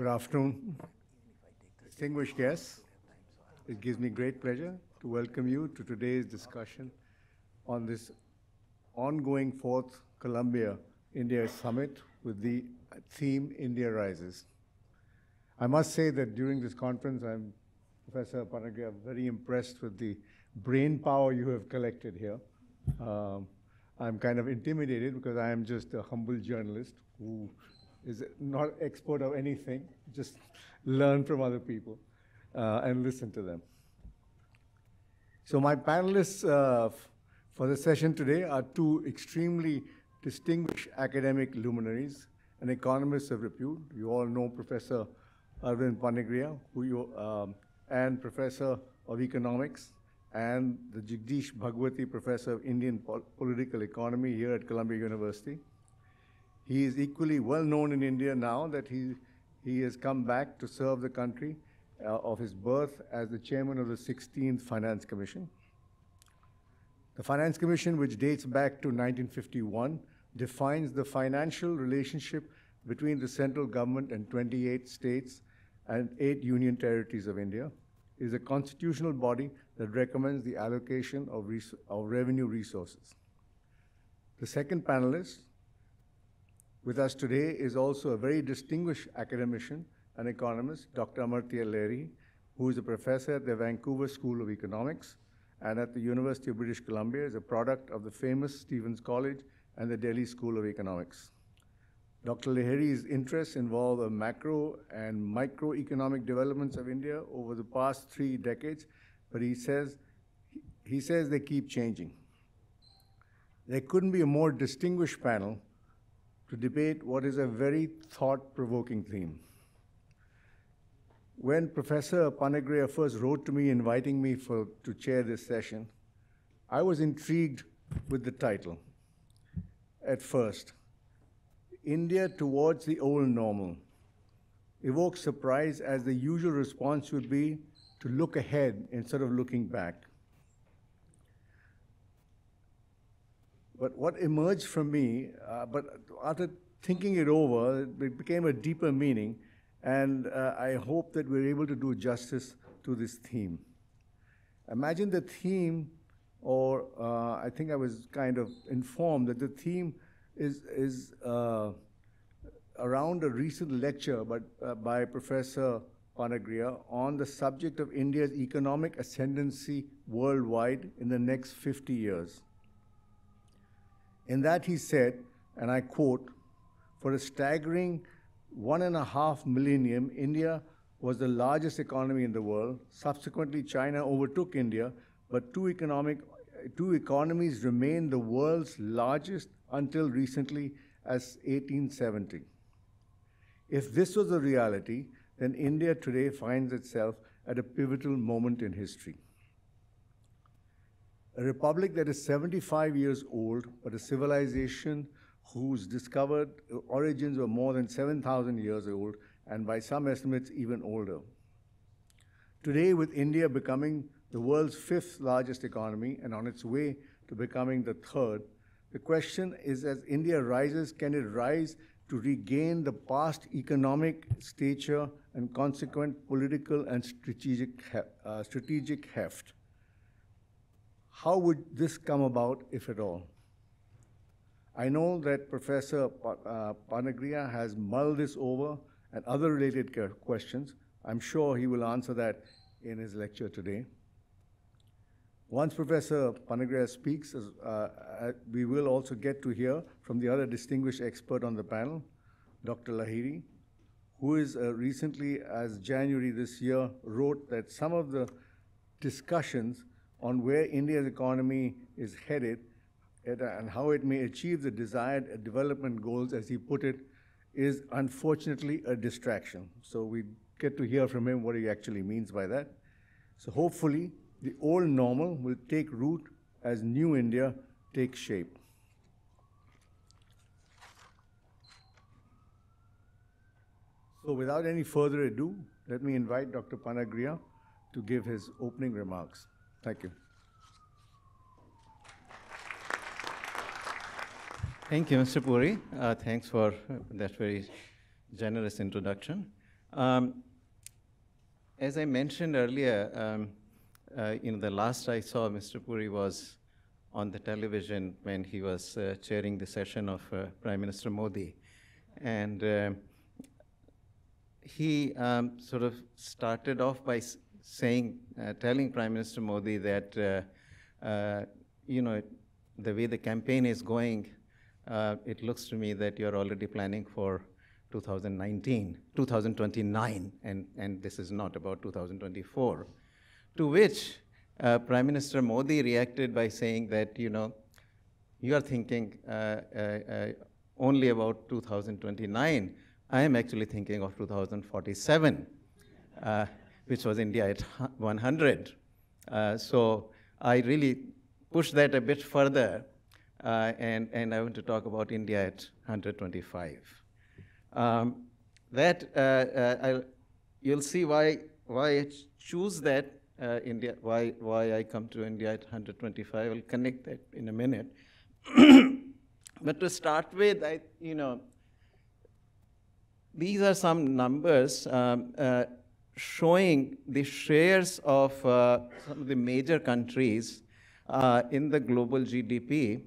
Good afternoon, distinguished guests. It gives me great pleasure to welcome you to today's discussion on this ongoing fourth Columbia India Summit with the theme India Rises. I must say that during this conference, I'm, Professor Panagariya, very impressed with the brain power you have collected here. Um, I'm kind of intimidated because I am just a humble journalist who is not expert of anything, just learn from other people uh, and listen to them. So my panelists uh, for the session today are two extremely distinguished academic luminaries, and economists of repute. You all know Professor Arvind Panagariya, who you, um, and Professor of Economics, and the Jagdish Bhagwati Professor of Indian Pol Political Economy here at Columbia University. He is equally well known in India now that he, he has come back to serve the country uh, of his birth as the chairman of the 16th Finance Commission. The Finance Commission, which dates back to 1951, defines the financial relationship between the central government and 28 states and eight union territories of India. It is a constitutional body that recommends the allocation of, of revenue resources. The second panelist, with us today is also a very distinguished academician and economist, Dr. Amartya Lahiri, who is a professor at the Vancouver School of Economics and at the University of British Columbia is a product of the famous Stephen's College and the Delhi School of Economics. Dr. Lahiri's interests involve the macro and microeconomic developments of India over the past three decades, but he says, he says they keep changing. There couldn't be a more distinguished panel to debate what is a very thought-provoking theme. When Professor Panagariya first wrote to me inviting me for, to chair this session, I was intrigued with the title at first. India towards the old normal evokes surprise as the usual response would be to look ahead instead of looking back. But what emerged from me, uh, but after thinking it over, it became a deeper meaning, and uh, I hope that we're able to do justice to this theme. Imagine the theme, or uh, I think I was kind of informed that the theme is, is uh, around a recent lecture but, uh, by Professor Panagariya on the subject of India's economic ascendancy worldwide in the next 50 years. In that he said, and I quote, for a staggering one and a half millennium, India was the largest economy in the world. Subsequently, China overtook India, but two, economic, two economies remained the world's largest until recently as 1870. If this was a reality, then India today finds itself at a pivotal moment in history a republic that is 75 years old, but a civilization whose discovered origins were more than 7,000 years old, and by some estimates, even older. Today, with India becoming the world's fifth largest economy and on its way to becoming the third, the question is as India rises, can it rise to regain the past economic stature and consequent political and strategic, uh, strategic heft? How would this come about, if at all? I know that Professor uh, Panagariya has mulled this over and other related questions. I'm sure he will answer that in his lecture today. Once Professor Panagariya speaks, uh, uh, we will also get to hear from the other distinguished expert on the panel, Dr. Lahiri, who is uh, recently, as January this year, wrote that some of the discussions on where India's economy is headed and how it may achieve the desired development goals, as he put it, is unfortunately a distraction. So we get to hear from him what he actually means by that. So hopefully, the old normal will take root as new India takes shape. So without any further ado, let me invite Dr. Panagariya to give his opening remarks. Thank you. Thank you, Mr. Purie. Uh, thanks for that very generous introduction. Um, as I mentioned earlier, um, uh, in the last I saw Mr. Purie was on the television when he was uh, chairing the session of uh, Prime Minister Modi. And uh, he um, sort of started off by saying, uh, telling Prime Minister Modi that, uh, uh, you know, the way the campaign is going, it looks to me that you're already planning for 2019, 2029, and, and this is not about 2024. To which uh, Prime Minister Modi reacted by saying that, you know, you are thinking uh, uh, uh only about 2029. I am actually thinking of 2047, uh, which was India at 100. Uh, so I really pushed that a bit further, and, and I want to talk about India at 125. Um, that, you'll see why, why I choose that uh, India, why, why I come to India at 125. I'll connect that in a minute. but to start with, I, you know, these are some numbers um, uh, showing the shares of uh, some of the major countries uh, in the global GDP,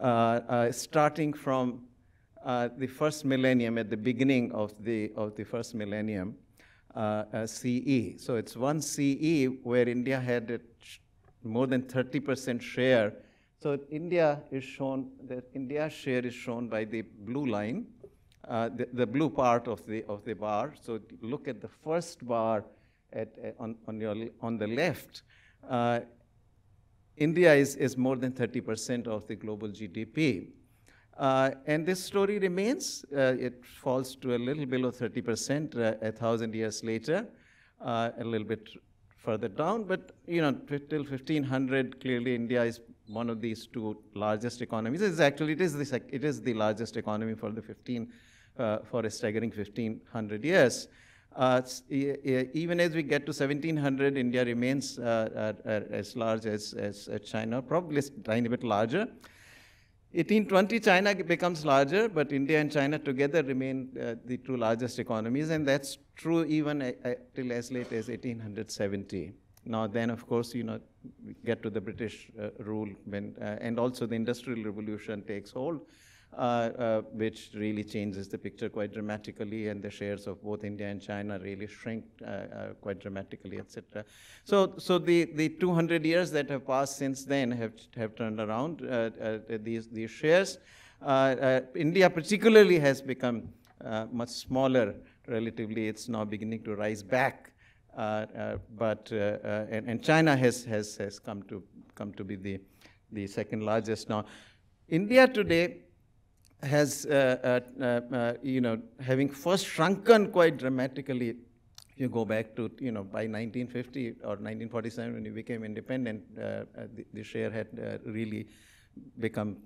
uh, uh, starting from the first millennium, at the beginning of the, of the first millennium, uh, uh CE. So it's one CE where India had more than 30% share. So India is shown, that India's share is shown by the blue line, uh, the, the, blue part of the, of the bar. So look at the first bar at, on, on, your, on the left. Uh, India is, is more than 30% of the global GDP. Uh, and this story remains. Uh, it falls to a little below 30% uh, a thousand years later, uh, a little bit further down. But you know, till 1500, clearly India is one of these two largest economies. It's actually it is the it is the largest economy for the 15 uh, for a staggering 1500 years. Uh, even as we get to 1700, India remains as large as, as China, probably a tiny bit larger. 1820, China becomes larger, but India and China together remain uh, the two largest economies, and that's true even uh, uh till as late as 1870. Now, then, of course, you know, we get to the British uh, rule, when, uh, and also the Industrial Revolution takes hold. Uh, uh, which really changes the picture quite dramatically, and the shares of both India and China really shrink uh, uh quite dramatically, etc. So, so the, the 200 years that have passed since then have, have turned around uh, these, these shares. India particularly has become much smaller relatively. It's now beginning to rise back. but and, and, China has, has, has come to come to be the, the second largest now. India today has, uh, uh, uh, you know, having first shrunken quite dramatically, you go back to, you know, by 1950 or 1947 when we became independent, the, the, share had really become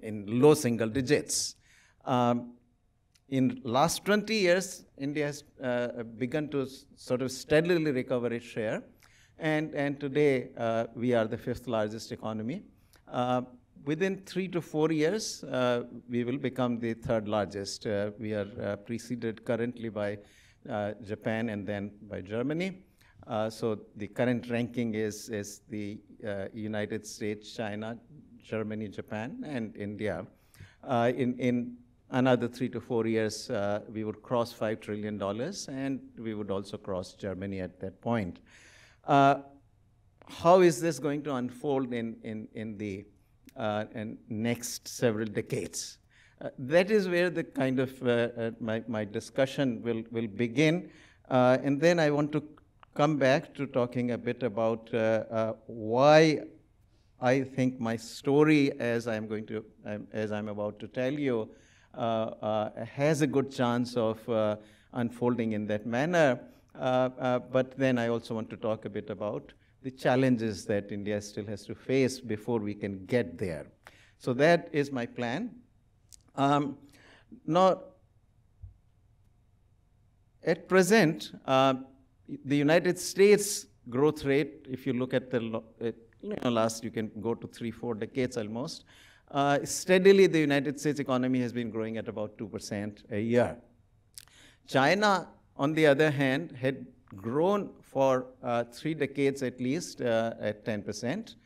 in low single digits. Um, in last 20 years, India has uh, begun to sort of steadily recover its share, and, and today uh, we are the fifth largest economy. Uh, within three to four years, uh, we will become the third largest. Uh, we are uh, preceded currently by uh, Japan and then by Germany. Uh, so the current ranking is, is the uh, United States, China, Germany, Japan, and India. in, in another three to four years, we would cross $5 trillion, and we would also cross Germany at that point. how is this going to unfold in, in, in the uh, and next several decades. Uh, that is where the kind of uh, uh my, my discussion will, will begin. Uh, and then I want to come back to talking a bit about uh, why I think my story, as I'm going to, um, as I'm about to tell you, has a good chance of unfolding in that manner. but then I also want to talk a bit about the challenges that India still has to face before we can get there. So that is my plan. Um, now, at present, uh, the United States growth rate, if you look at the you know, last, you can go to three, four decades almost, uh, steadily the United States economy has been growing at about 2% a year. China, on the other hand, had grown for uh, three decades at least uh, at 10%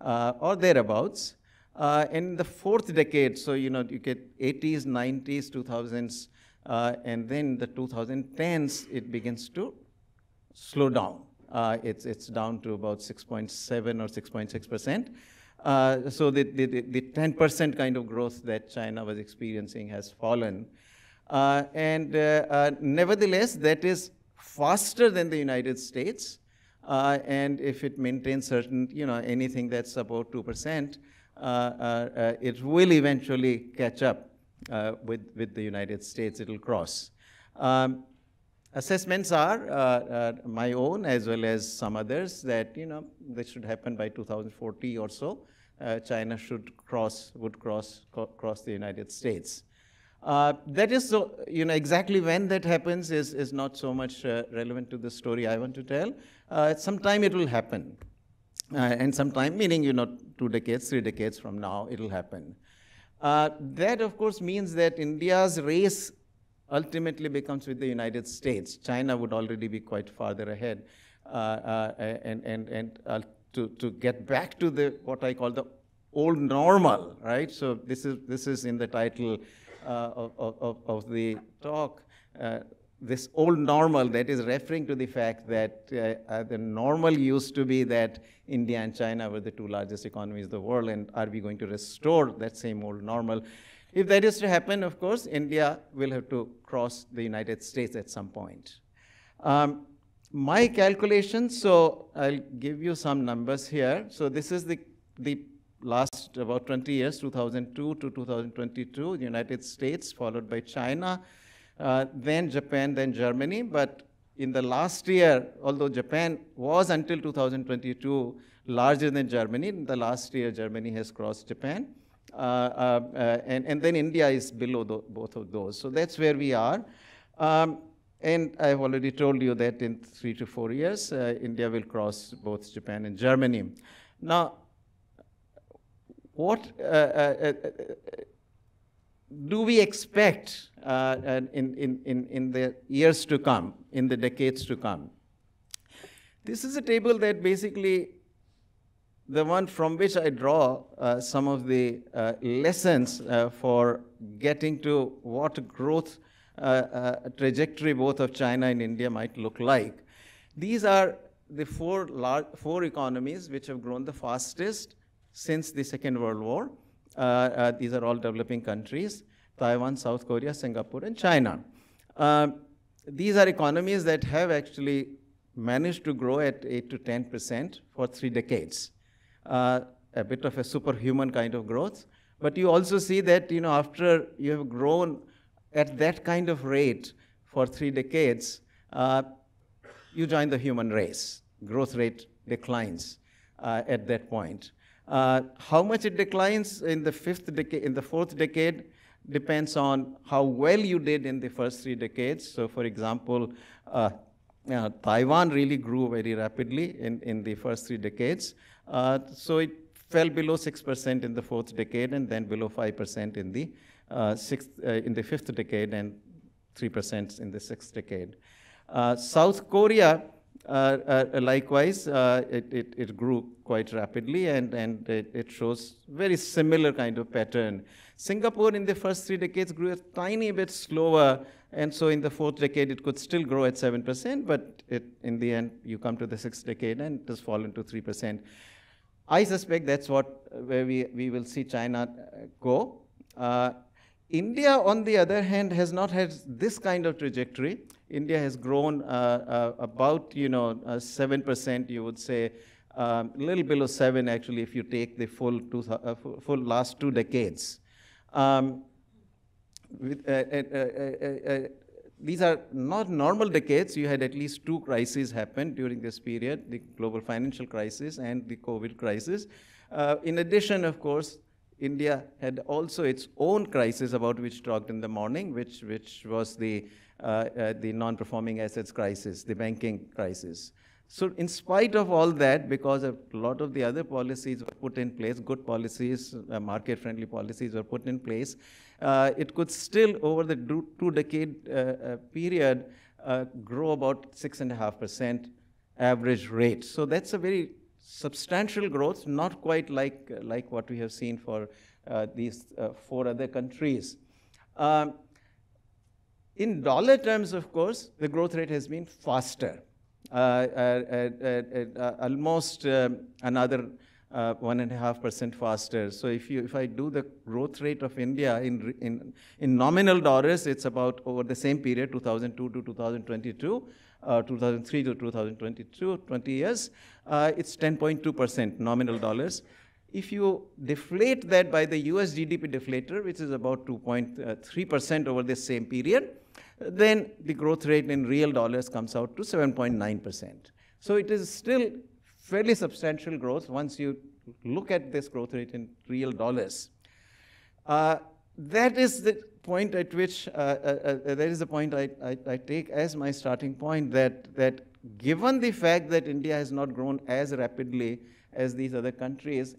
uh, or thereabouts. Uh, in the fourth decade, so you know, you get 80s, 90s, 2000s, uh, and then the 2010s, it begins to slow down. Uh, it's, it's down to about 6.7 or 6.6 percent. Uh, so the, the, the 10% kind of growth that China was experiencing has fallen. Uh, and uh, uh, nevertheless, that is faster than the United States. Uh, and if it maintains certain, you know, anything that's about 2%, it will eventually catch up with, with the United States. It'll cross. Um, assessments are uh, uh, my own as well as some others that you know this should happen by 2040 or so. Uh, China should cross would cross cross the United States. Uh, that is so you know exactly when that happens is is not so much uh, relevant to the story I want to tell. Uh, sometime it will happen, and sometime meaning you know two decades, three decades from now it will happen. that of course means that India's race ultimately becomes with the United States. China would already be quite farther ahead. Uh, uh, and and, and uh, to, to get back to the what I call the old normal, right? So this is, this is in the title uh, of, of, of, the talk. Uh, this old normal that is referring to the fact that uh, the normal used to be that India and China were the two largest economies in the world, and are we going to restore that same old normal? If that is to happen, of course, India will have to cross the United States at some point. Um, my calculations, so I'll give you some numbers here. So this is the, the last about 20 years, 2002 to 2022, the United States, followed by China, uh, then Japan, then Germany. But in the last year, although Japan was until 2022 larger than Germany, in the last year, Germany has crossed Japan. Uh, uh, uh, and, and then India is below the, both of those. So that's where we are. Um, and I've already told you that in three to four years, uh, India will cross both Japan and Germany. Now, what uh, uh, do we expect in, in, in, in the years to come, in the decades to come? This is a table that basically the one from which I draw uh, some of the uh, lessons uh, for getting to what growth uh, uh, trajectory both of China and India might look like. These are the four, large, four economies which have grown the fastest since the Second World War. Uh, these are all developing countries, Taiwan, South Korea, Singapore, and China. Um, these are economies that have actually managed to grow at 8 to 10% for three decades uh, a bit of a superhuman kind of growth. But you also see that, you know, after you have grown at that kind of rate for three decades, uh, you join the human race. Growth rate declines uh, at that point. Uh, how much it declines in the fifth decade, in the fourth decade, depends on how well you did in the first three decades. So, for example, uh, uh, Taiwan really grew very rapidly in, in the first three decades. Uh, so it fell below 6% in the fourth decade and then below 5% in the, uh, sixth, in the fifth decade and 3% in the sixth decade. South Korea, likewise, it, it, it, grew quite rapidly and, and it, it shows very similar kind of pattern. Singapore in the first three decades grew a tiny bit slower and so in the fourth decade, it could still grow at 7%, but it, in the end, you come to the sixth decade and it has fallen to 3%. I suspect that's what where we, we will see China uh, go. Uh, India, on the other hand, has not had this kind of trajectory. India has grown uh, uh, about, you know, 7%, uh, you would say, um, a little below 7 actually if you take the full, two, uh, full last two decades. Um, with, these are not normal decades. You had at least two crises happen during this period, the global financial crisis and the COVID crisis. Uh, in addition, of course, India had also its own crisis about which talked in the morning, which, which was the, uh, uh, the non-performing assets crisis, the banking crisis. So in spite of all that, because a lot of the other policies were put in place, good policies, uh, market-friendly policies were put in place, uh, it could still, over the two-decade uh, uh, period, grow about six and a half percent average rate. So that's a very substantial growth, not quite like, like what we have seen for these four other countries. Um, in dollar terms, of course, the growth rate has been faster. Uh, uh, uh, almost um, another uh, one and a half percent faster. So if you if I do the growth rate of India in in in nominal dollars, it's about over the same period, 2002 to 2022, uh, 2003 to 2022, 20 years, uh, it's 10.2 percent nominal dollars. If you deflate that by the US GDP deflator, which is about 2.3 percent over the same period, then the growth rate in real dollars comes out to 7.9 percent. So it is still fairly substantial growth once you look at this growth rate in real dollars. Uh, that is the point at which, uh, uh, uh, is the point I, I, I, take as my starting point that, that given the fact that India has not grown as rapidly as these other countries,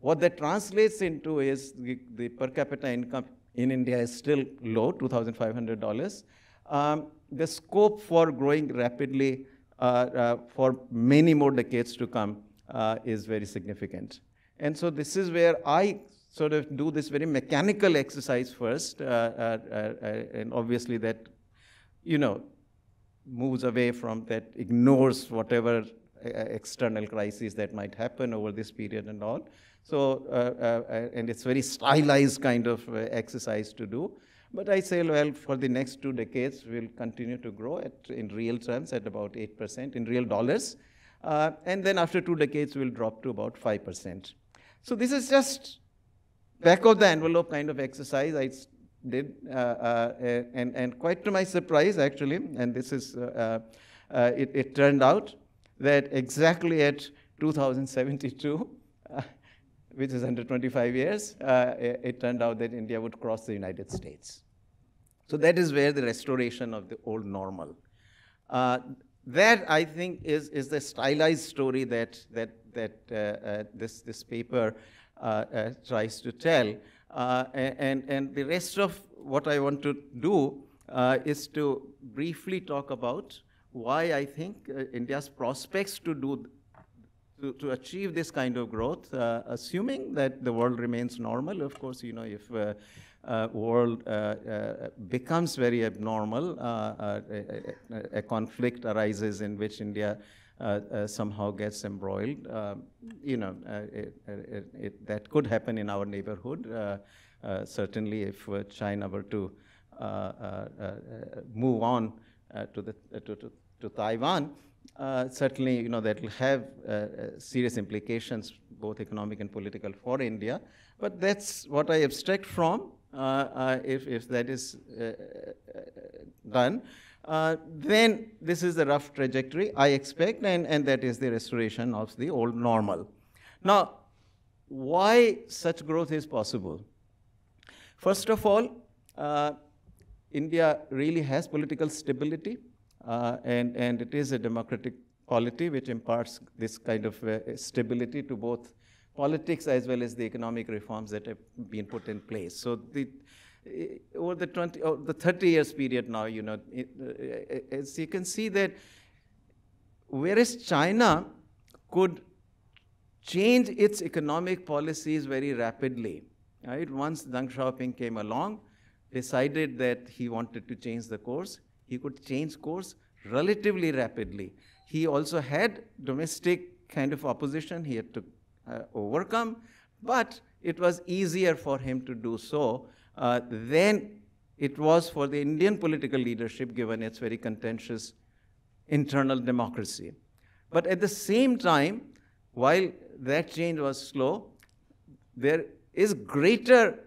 what that translates into is the, the per capita income in India is still low, $2,500. Um, the scope for growing rapidly uh, uh, for many more decades to come uh, is very significant. And so this is where I sort of do this very mechanical exercise first, and obviously that, you know, moves away from that, ignores whatever external crises that might happen over this period and all. So, uh, uh, and it's very stylized kind of uh, exercise to do. But I say, well, for the next two decades, we'll continue to grow at, in real terms at about 8% in real dollars. Uh, and then after two decades, we'll drop to about 5%. So this is just back of the envelope kind of exercise I did, uh, uh, and, and quite to my surprise, actually, and this is, uh, uh, it, it, turned out that exactly at 2072, which is under 25 years, uh, it, it, turned out that India would cross the United States. So that is where the restoration of the old normal. Uh, that, I think, is, is the stylized story that, that, that uh, uh this, this paper uh, uh, tries to tell. and, and the rest of what I want to do is to briefly talk about why I think India's prospects to do to, to achieve this kind of growth, uh, assuming that the world remains normal, of course, you know, if uh, uh, world uh, uh, becomes very abnormal, uh, a, a, conflict arises in which India Uh, uh, somehow gets embroiled, uh, you know, it, it, it, that could happen in our neighborhood. certainly, if China were to move on to, the, to, to, to Taiwan, uh, certainly, you know, that will have uh, uh, serious implications, both economic and political, for India. But that's what I abstract from. Uh, uh if, if that is done, then this is the rough trajectory I expect, and, and that is the restoration of the old normal. Now, why such growth is possible? First of all, India really has political stability. Uh, and, and it is a democratic quality which imparts this kind of uh, stability to both politics as well as the economic reforms that have been put in place. So the, uh, over the 20, or the 30 years period now, you know, it, uh, as you can see that whereas China could change its economic policies very rapidly, right? Once Deng Xiaoping came along, decided that he wanted to change the course, he could change course relatively rapidly. He also had domestic kind of opposition he had to uh, overcome, but it was easier for him to do so uh, than it was for the Indian political leadership, given its very contentious internal democracy. But at the same time, while that change was slow, there is greater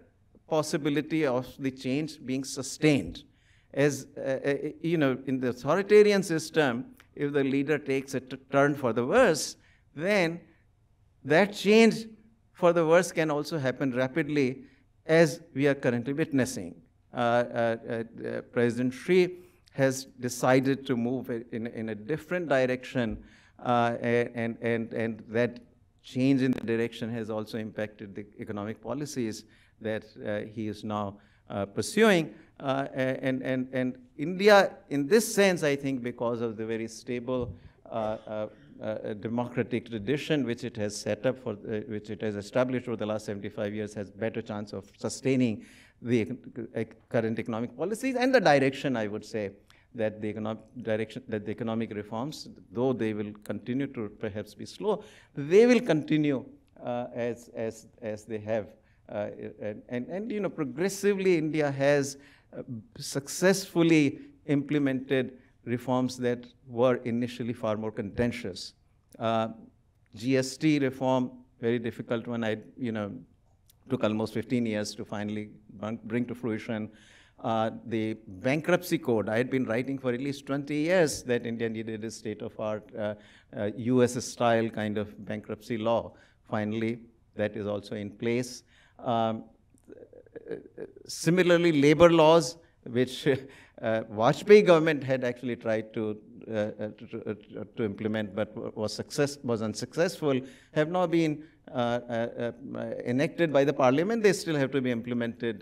possibility of the change being sustained as, uh, uh, you know, in the authoritarian system, if the leader takes a turn for the worse, then that change for the worse can also happen rapidly as we are currently witnessing. Uh, uh, uh President Xi has decided to move in, in a different direction, uh, and, and, and that change in the direction has also impacted the economic policies that he is now pursuing. and, and, and India, in this sense, I think, because of the very stable uh, democratic tradition which it has set up for, uh, which it has established over the last 75 years has better chance of sustaining the current economic policies and the direction, I would say, that the economic direction, that the economic reforms, though they will continue to perhaps be slow, they will continue uh, as, as, as they have. Uh, and, and, and, you know, progressively India has uh, successfully implemented reforms that were initially far more contentious. Uh, GST reform, very difficult one. I, you know, took almost 15 years to finally bring to fruition. Uh, the bankruptcy code, I had been writing for at least 20 years that India needed a state-of-art uh, uh, US-style kind of bankruptcy law. Finally, that is also in place. Um, similarly, labor laws, which uh, Vajpayee government had actually tried to, uh, uh, to, uh, to, implement but was, success, was unsuccessful, have now been uh, enacted by the parliament. They still have to be implemented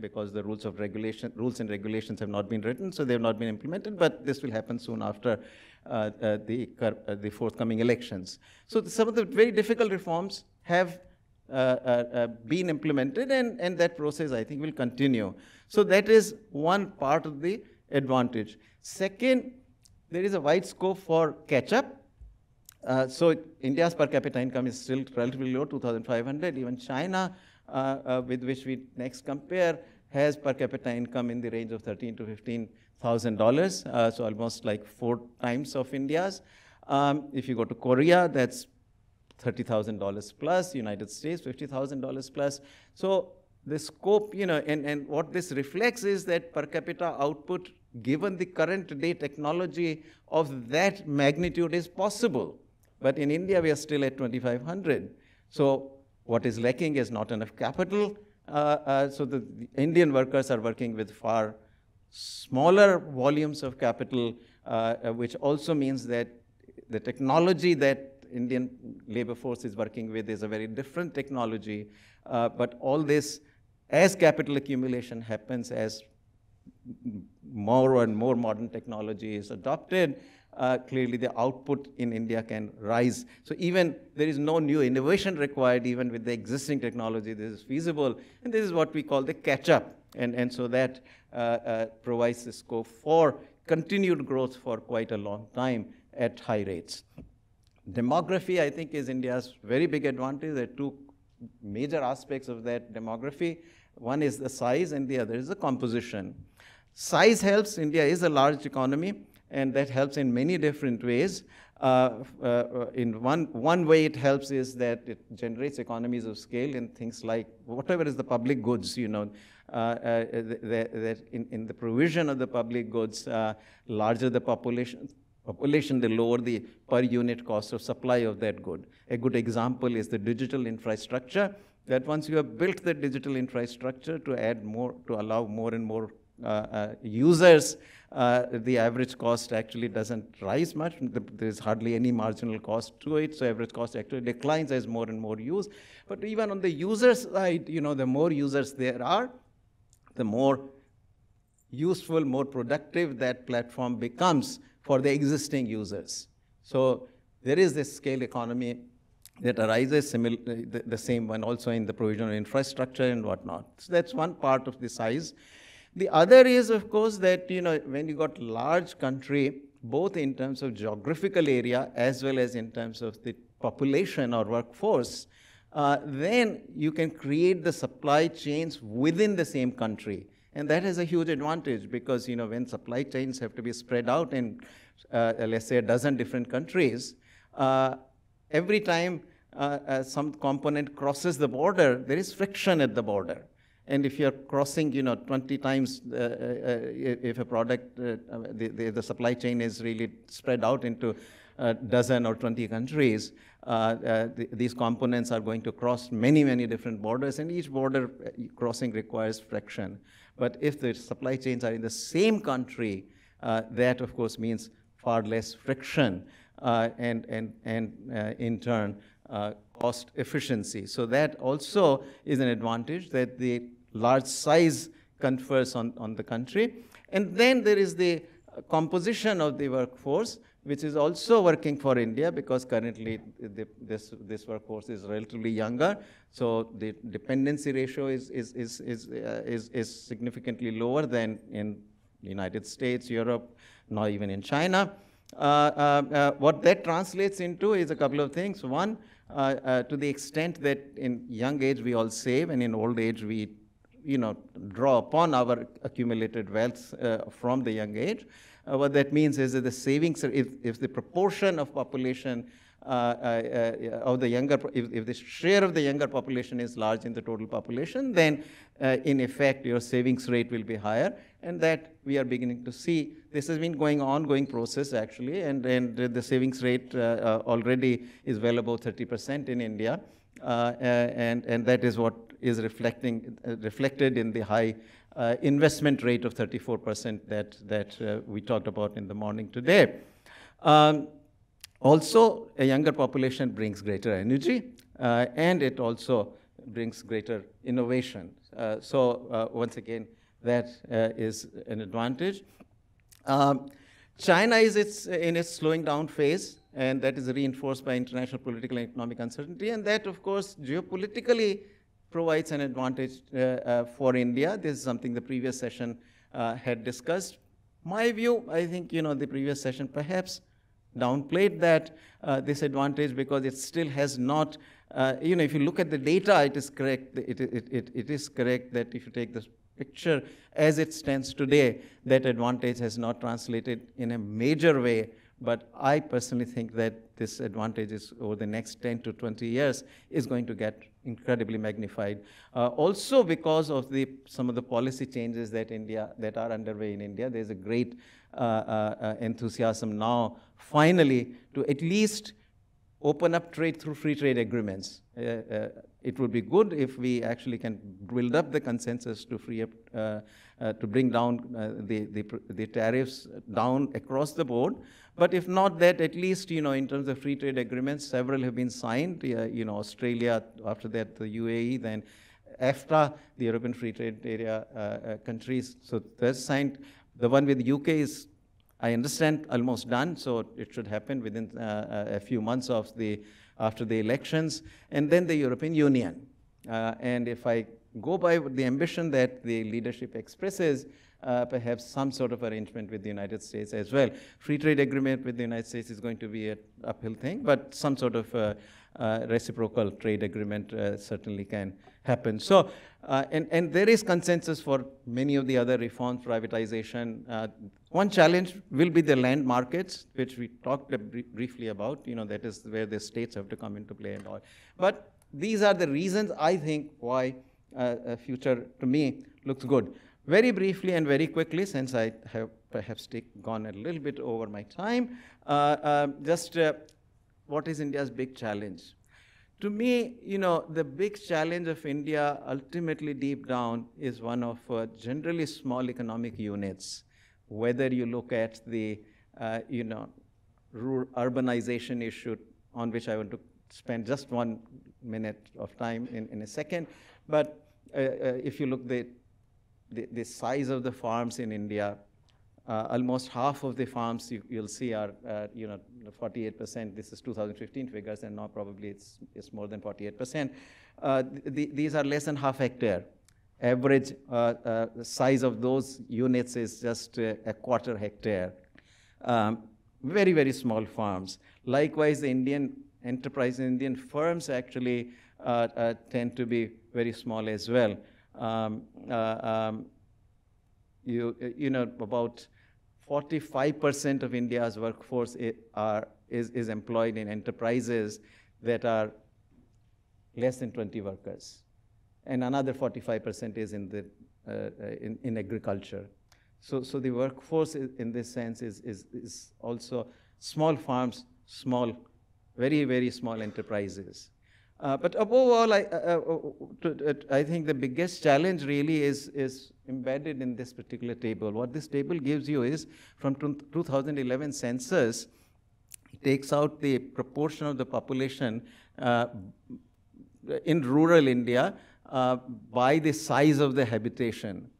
because the rules of regulation, rules and regulations have not been written, so they have not been implemented, but this will happen soon after the, the forthcoming elections. So some of the very difficult reforms have uh, uh, uh, been implemented, and, and that process, I think, will continue. So that is one part of the advantage. Second, there is a wide scope for catch-up. Uh, so India's per capita income is still relatively low, 2,500. Even China, uh, uh, with which we next compare, has per capita income in the range of 13 to 15 thousand dollars. so almost like four times of India's. Um, if you go to Korea, that's $30,000 plus, United States $50,000 plus. So the scope, you know, and, and what this reflects is that per capita output, given the current day technology of that magnitude is possible. But in India, we are still at 2,500. So what is lacking is not enough capital. Uh, uh, so the, the, Indian workers are working with far smaller volumes of capital, uh, uh which also means that the technology that Indian labor force is working with is a very different technology. Uh, but all this, as capital accumulation happens, as more and more modern technology is adopted, uh, clearly the output in India can rise. So even there is no new innovation required, even with the existing technology, this is feasible. And this is what we call the catch-up. And, and so that uh, uh, provides the scope for continued growth for quite a long time at high rates. Demography, I think, is India's very big advantage. There are two major aspects of that demography. One is the size, and the other is the composition. Size helps. India is a large economy, and that helps in many different ways. Uh, uh, in one, one way it helps is that it generates economies of scale in things like whatever is the public goods, you know, uh, uh that in, in the provision of the public goods, uh, larger the population, population, the lower the per unit cost of supply of that good. A good example is the digital infrastructure, that once you have built the digital infrastructure to add more, to allow more and more uh, uh, users, uh, the average cost actually doesn't rise much. There's hardly any marginal cost to it, so average cost actually declines as more and more use. But even on the user side, you know, the more users there are, the more useful, more productive that platform becomes for the existing users. So there is this scale economy that arises, the, the, same one also in the provision of infrastructure and whatnot. So that's one part of the size. The other is, of course, that you know when you got large country, both in terms of geographical area as well as in terms of the population or workforce, uh, then you can create the supply chains within the same country. And that has a huge advantage because, you know, when supply chains have to be spread out in, uh, let's say, a dozen different countries, uh, every time uh, uh some component crosses the border, there is friction at the border. And if you're crossing, you know, 20 times, uh, uh, if a product, the, the, the, supply chain is really spread out into a dozen or 20 countries, th these components are going to cross many, many different borders, and each border crossing requires friction. But if the supply chains are in the same country, uh, that of course means far less friction uh, and, and, and uh, in turn uh, cost efficiency. So that also is an advantage that the large size confers on, on the country. And then there is the composition of the workforce, which is also working for India because currently the, this, this workforce is relatively younger. So the dependency ratio is, is, is, is, uh, is, is significantly lower than in the United States, Europe, not even in China. Uh, uh, uh, what that translates into is a couple of things. One, to the extent that in young age we all save and in old age we you know, draw upon our accumulated wealth uh, from the young age. Uh, what that means is that the savings, if, if the proportion of population uh of the younger, if, if, the share of the younger population is large in the total population, then uh, in effect your savings rate will be higher. And that we are beginning to see. This has been going ongoing process actually, and, and the savings rate already is well above 30% in India. and, and that is what is reflecting, uh, reflected in the high uh, investment rate of 34% that, that uh, we talked about in the morning today. Um, also, a younger population brings greater energy, uh, and it also brings greater innovation. Uh, so uh, once again, that is an advantage. Um, China is its, in its slowing down phase, and that is reinforced by international political and economic uncertainty. And that, of course, geopolitically provides an advantage uh, uh, for India. This is something the previous session uh, had discussed. My view, I think, you know, the previous session perhaps downplayed that uh, this advantage because it still has not, uh, you know, if you look at the data, it is correct, it, it, it, it is correct that if you take the picture as it stands today, that advantage has not translated in a major way but I personally think that this advantage is over the next 10 to 20 years is going to get incredibly magnified. Uh, also because of the, some of the policy changes that India, that are underway in India, there's a great uh, uh, uh enthusiasm now finally to at least open up trade through free trade agreements. Uh, uh, it would be good if we actually can build up the consensus to free up, uh, uh to bring down uh, the, the, the, tariffs down across the board. But if not that, at least, you know, in terms of free trade agreements, several have been signed. you know, Australia, after that, the UAE, then EFTA, the European Free Trade Area uh, countries. So that's signed. The one with the UK is I understand almost done, so it should happen within uh, a few months of the, after the elections, and then the European Union. Uh, and if I go by the ambition that the leadership expresses, uh, perhaps some sort of arrangement with the United States as well. Free trade agreement with the United States is going to be an uphill thing, but some sort of uh, uh, reciprocal trade agreement uh, certainly can happen. So, uh, and, and there is consensus for many of the other reforms, privatization. Uh, one challenge will be the land markets, which we talked briefly about. You know, that is where the states have to come into play and all. But these are the reasons I think why uh, future to me looks good. Very briefly and very quickly, since I have perhaps gone a little bit over my time, uh, uh, just uh, what is India's big challenge? To me, you know, the big challenge of India ultimately deep down is one of uh, generally small economic units. Whether you look at the, uh, you know, rural urbanization issue on which I want to spend just one minute of time in, in a second. But uh, uh, if you look the, the, the size of the farms in India, uh, almost half of the farms you, will see are, uh, you know, 48%. This is 2015 figures, and now probably it's, it's more than 48%. Uh, th these are less than half hectare. Average uh, uh, size of those units is just a quarter hectare. Um, very, very small farms. Likewise, the Indian enterprise, Indian firms actually uh, tend to be very small as well. Um, um, you, you know, about 45% of India's workforce are, is, is employed in enterprises that are less than 20 workers. And another 45% is in, the, uh, in, in agriculture. So, so the workforce in this sense is, is, is also small farms, small, very, very small enterprises. Uh, but above all, I, uh, uh, uh, I think the biggest challenge really is, is embedded in this particular table. What this table gives you is from 2011 census, it takes out the proportion of the population uh, in rural India uh, by the size of the habitation.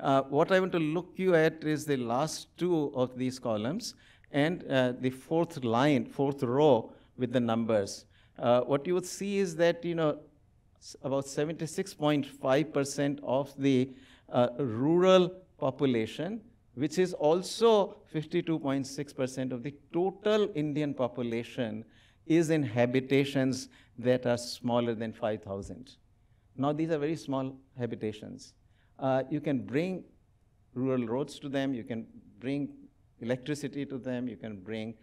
Uh, what I want to look you at is the last two of these columns and uh, the fourth line, fourth row with the numbers. Uh, what you would see is that, you know, about 76.5% of the uh, rural population, which is also 52.6% of the total Indian population, is in habitations that are smaller than 5,000. Now, these are very small habitations. Uh, you can bring rural roads to them, you can bring electricity to them, you can bring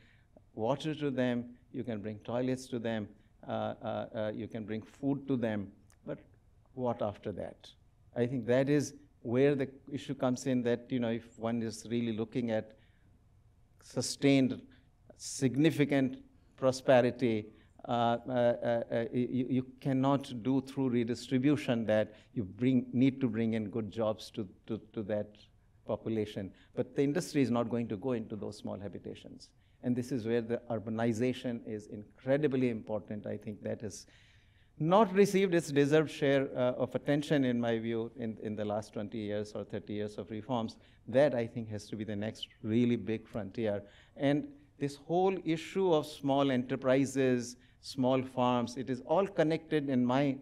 water to them, you can bring toilets to them, uh, uh, uh, you can bring food to them. But what after that? I think that is where the issue comes in that, you know, if one is really looking at sustained, significant prosperity, uh, uh, uh, you, you, cannot do through redistribution that you bring, need to bring in good jobs to, to, to that population. But the industry is not going to go into those small habitations. And this is where the urbanization is incredibly important. I think that is not received its deserved share uh, of attention, in my view, in, in the last 20 years or 30 years of reforms. That, I think, has to be the next really big frontier. And this whole issue of small enterprises, small farms, it is all connected in my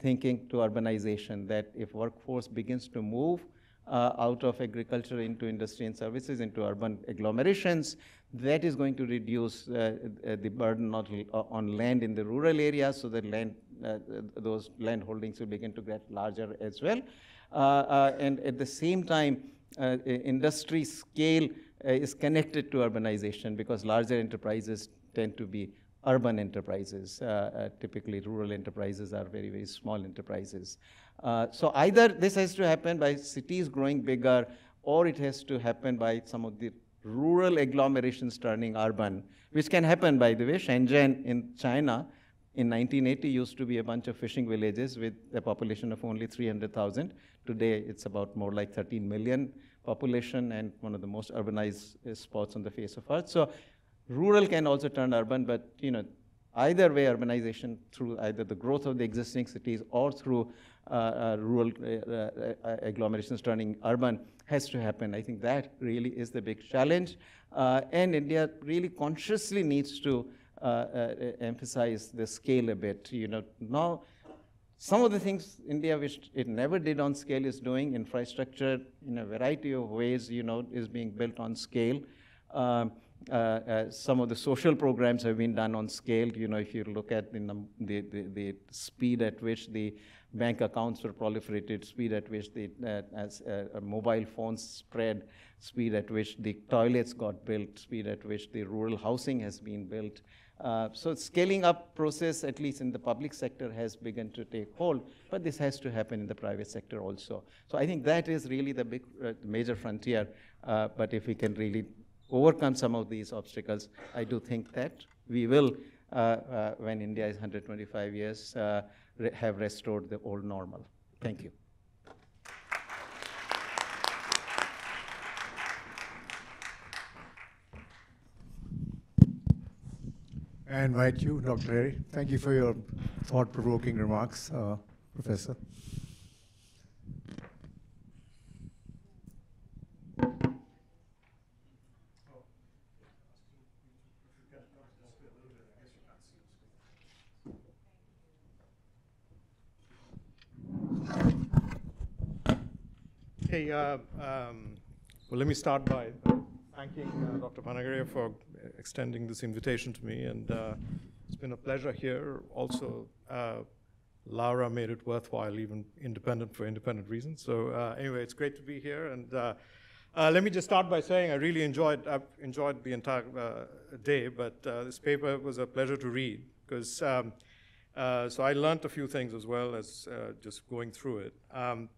thinking to urbanization, that if workforce begins to move uh, out of agriculture into industry and services, into urban agglomerations, that is going to reduce uh, uh the burden on, uh, on land in the rural areas, so that land, those land holdings will begin to get larger as well. and at the same time, industry scale is connected to urbanization because larger enterprises tend to be urban enterprises. Uh, uh, typically, rural enterprises are very, very small enterprises. Uh, so either this has to happen by cities growing bigger, or it has to happen by some of the rural agglomerations turning urban, which can happen, by the way. Shenzhen in China in 1980 used to be a bunch of fishing villages with a population of only 300,000. Today, it's about more like 13 million population and one of the most urbanized spots on the face of earth. So rural can also turn urban, but you know, either way, urbanization through either the growth of the existing cities or through uh, uh, rural uh, uh agglomerations turning urban has to happen. I think that really is the big challenge. Uh, and India really consciously needs to uh, emphasize the scale a bit. You know, now some of the things India, which it never did on scale, is doing infrastructure in a variety of ways, you know, is being built on scale. Um, uh, uh, some of the social programs have been done on scale. You know, if you look at the, the, the, the speed at which the bank accounts were proliferated, speed at which the uh, as, uh, mobile phones spread, speed at which the toilets got built, speed at which the rural housing has been built. Uh, so scaling up process, at least in the public sector, has begun to take hold, but this has to happen in the private sector also. So I think that is really the big, uh, major frontier. Uh, but if we can really overcome some of these obstacles, I do think that we will, uh, uh, when India is 125 years, re have restored the old normal. Thank you. I invite you, Dr. Harry. Thank you for your thought-provoking remarks, uh, Professor. Hey, uh, um, well, let me start by thanking uh, Dr. Panagariya for extending this invitation to me, and uh, it's been a pleasure here. Also, uh, Laura made it worthwhile, even independent for independent reasons. So uh, anyway, it's great to be here, and uh, uh, let me just start by saying I really enjoyed I've enjoyed the entire day, but this paper was a pleasure to read because. Um, so I learned a few things as well as just going through it. Um,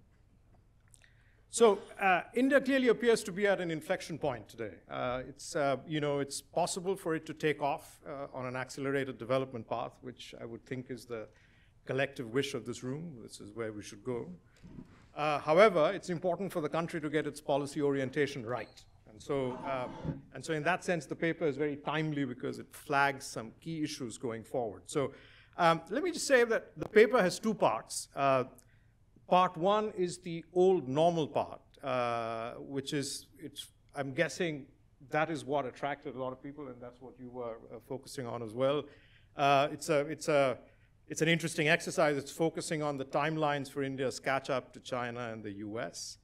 so uh, India clearly appears to be at an inflection point today. Uh, it's, uh, you know, it's possible for it to take off uh, on an accelerated development path, which I would think is the collective wish of this room. This is where we should go. Uh, however, it's important for the country to get its policy orientation right. And so, uh, and so in that sense, the paper is very timely because it flags some key issues going forward. So um, let me just say that the paper has two parts. Part one is the old normal part, uh, which is, I'm guessing that is what attracted a lot of people, and that's what you were uh, focusing on as well. Uh, it's, a, it's, a, it's an interesting exercise. It's focusing on the timelines for India's catch up to China and the US.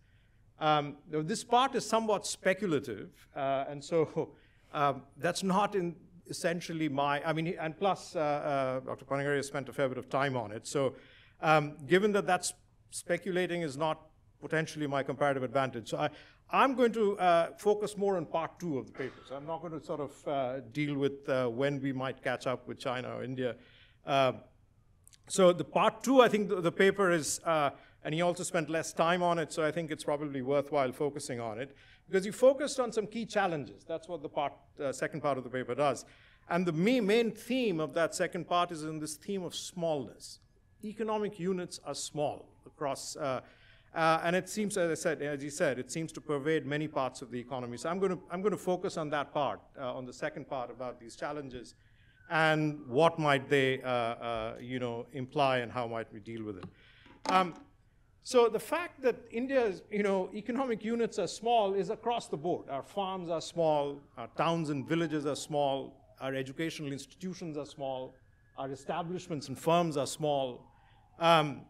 Um, this part is somewhat speculative, uh, and so um, that's not in essentially my, I mean, and plus uh, uh, Dr. Panagariya spent a fair bit of time on it. So um, given that that's speculating is not potentially my comparative advantage. So I, I'm going to uh, focus more on part two of the paper. So I'm not going to sort of uh, deal with uh, when we might catch up with China or India. Uh, so the part two, I think the, the paper is, uh, and he also spent less time on it, so I think it's probably worthwhile focusing on it, because he focused on some key challenges. That's what the part, uh, second part of the paper does. And the main theme of that second part is in this theme of smallness. Economic units are small across uh, and it seems, as I said, as you said, it seems to pervade many parts of the economy. So I'm going to, I'm going to focus on that part, uh, on the second part about these challenges and what might they, uh, uh you know, imply and how might we deal with it. Um, so the fact that India's, you know, economic units are small is across the board. Our farms are small, our towns and villages are small, our educational institutions are small, our establishments and firms are small. Um,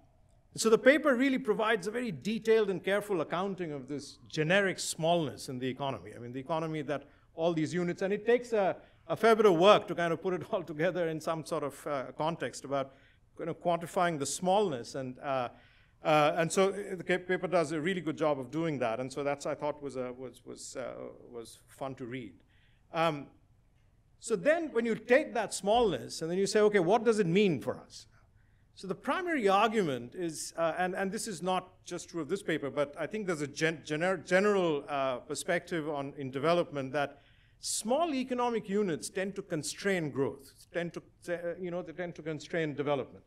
so the paper really provides a very detailed and careful accounting of this generic smallness in the economy. I mean, the economy that all these units, and it takes a, a fair bit of work to kind of put it all together in some sort of uh, context about kind of quantifying the smallness. And, uh, uh, and so the paper does a really good job of doing that. And so that's, I thought, was, a, was, was, uh, was fun to read. Um, so then when you take that smallness and then you say, okay, what does it mean for us? So the primary argument is, uh, and, and this is not just true of this paper, but I think there's a gen gener general uh, perspective on, in development that small economic units tend to constrain growth, tend to, uh, you know, they tend to constrain development.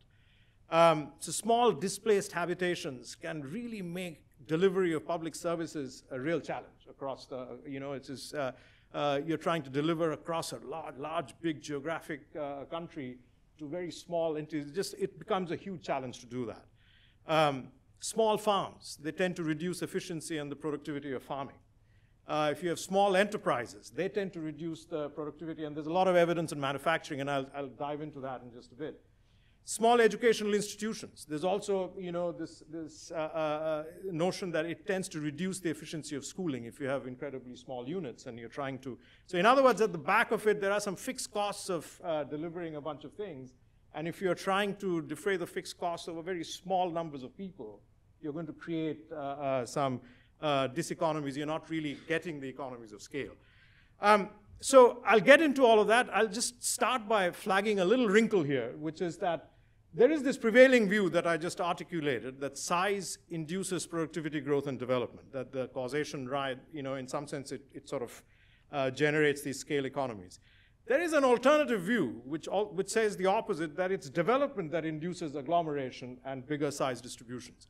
Um, so small displaced habitations can really make delivery of public services a real challenge across the, you know, it's just, uh, uh, you're trying to deliver across a large, large big geographic uh, country to very small entities, just it becomes a huge challenge to do that. Um, small farms, they tend to reduce efficiency and the productivity of farming. Uh, if you have small enterprises, they tend to reduce the productivity, and there's a lot of evidence in manufacturing, and I'll, I'll dive into that in just a bit. Small educational institutions. There's also, you know, this, this uh, uh, uh, notion that it tends to reduce the efficiency of schooling if you have incredibly small units and you're trying to. So in other words, at the back of it, there are some fixed costs of uh, delivering a bunch of things. And if you're trying to defray the fixed costs over very small numbers of people, you're going to create uh, some diseconomies. You're not really getting the economies of scale. Um, so I'll get into all of that. I'll just start by flagging a little wrinkle here, which is that there is this prevailing view that I just articulated that size induces productivity growth and development, that the causation right, you know, in some sense it, it sort of uh, generates these scale economies. There is an alternative view which, all, which says the opposite, that it's development that induces agglomeration and bigger size distributions.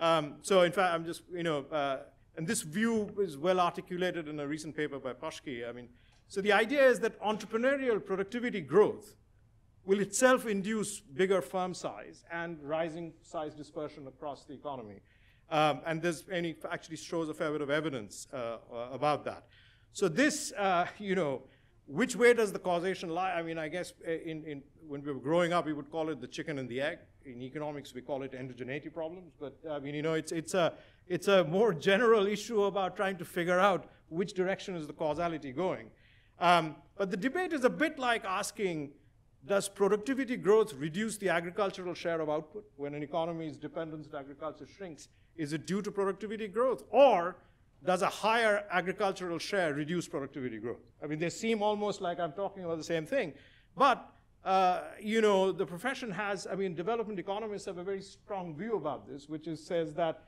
Um, so in fact, I'm just, you know, uh, and this view is well articulated in a recent paper by Paschke. I mean, so the idea is that entrepreneurial productivity growth will itself induce bigger firm size and rising size dispersion across the economy. Um, and there's any actually shows a fair bit of evidence uh, uh, about that. So this, uh, you know, which way does the causation lie? I mean, I guess uh, in, in, when we were growing up, we would call it the chicken and the egg. In economics, we call it endogeneity problems. But I mean, you know, it's, it's, a, it's a more general issue about trying to figure out which direction is the causality going. Um, but the debate is a bit like asking, does productivity growth reduce the agricultural share of output? When an economy's dependence on agriculture shrinks, is it due to productivity growth? Or does a higher agricultural share reduce productivity growth? I mean, they seem almost like I'm talking about the same thing. But, uh, you know, the profession has, I mean, development economists have a very strong view about this, which is, says that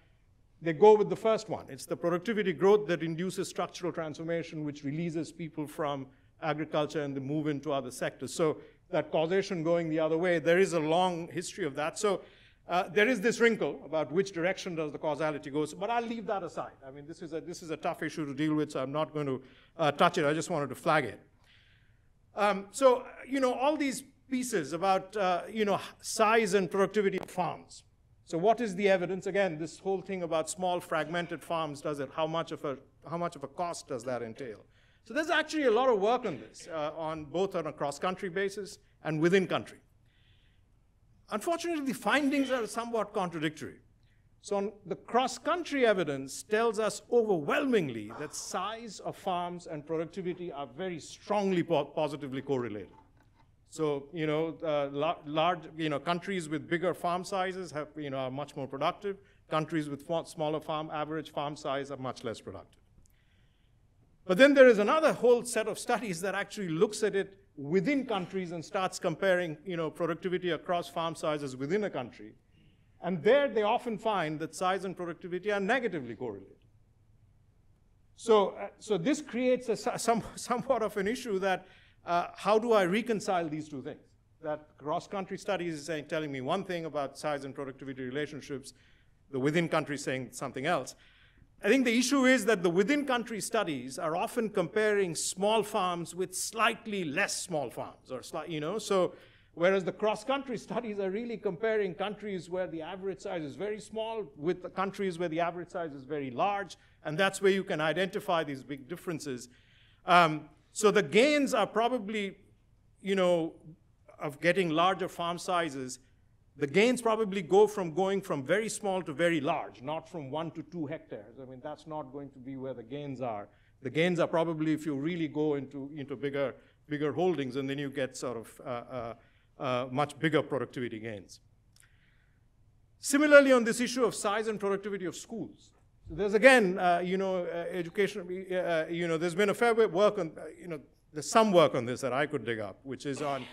they go with the first one. It's the productivity growth that induces structural transformation, which releases people from agriculture and they move into other sectors. So that causation going the other way. There is a long history of that. So Uh, there is this wrinkle about which direction does the causality go, but I'll leave that aside. I mean, this is a, this is a tough issue to deal with, so I'm not going to uh, touch it. I just wanted to flag it. Um, so, you know, all these pieces about, uh, you know, size and productivity of farms. So what is the evidence? Again, this whole thing about small fragmented farms, does it, how much of a, how much of a cost does that entail? So there's actually a lot of work on this, uh, on both on a cross-country basis and within country. Unfortunately, the findings are somewhat contradictory. So the cross-country evidence tells us overwhelmingly that size of farms and productivity are very strongly po positively correlated. So, you know, uh, large, you know, countries with bigger farm sizes have, you know, are much more productive. Countries with smaller farm, average farm size are much less productive. But then there is another whole set of studies that actually looks at it within countries and starts comparing you know, productivity across farm sizes within a country. And there they often find that size and productivity are negatively correlated. So, uh, so this creates a, some, somewhat of an issue that uh, how do I reconcile these two things? That cross-country studies is saying, telling me one thing about size and productivity relationships, the within country saying something else. I think the issue is that the within country studies are often comparing small farms with slightly less small farms, or you know, so whereas the cross country studies are really comparing countries where the average size is very small with the countries where the average size is very large, and that's where you can identify these big differences. Um, so the gains are probably, you know, of getting larger farm sizes the gains probably go from going from very small to very large, not from one to two hectares. I mean, that's not going to be where the gains are. The gains are probably if you really go into, into bigger, bigger holdings, and then you get sort of uh, uh, uh, much bigger productivity gains. Similarly, on this issue of size and productivity of schools, there's again, uh, you know, uh, education, uh, you know, there's been a fair bit of work on, you know, there's some work on this that I could dig up, which is on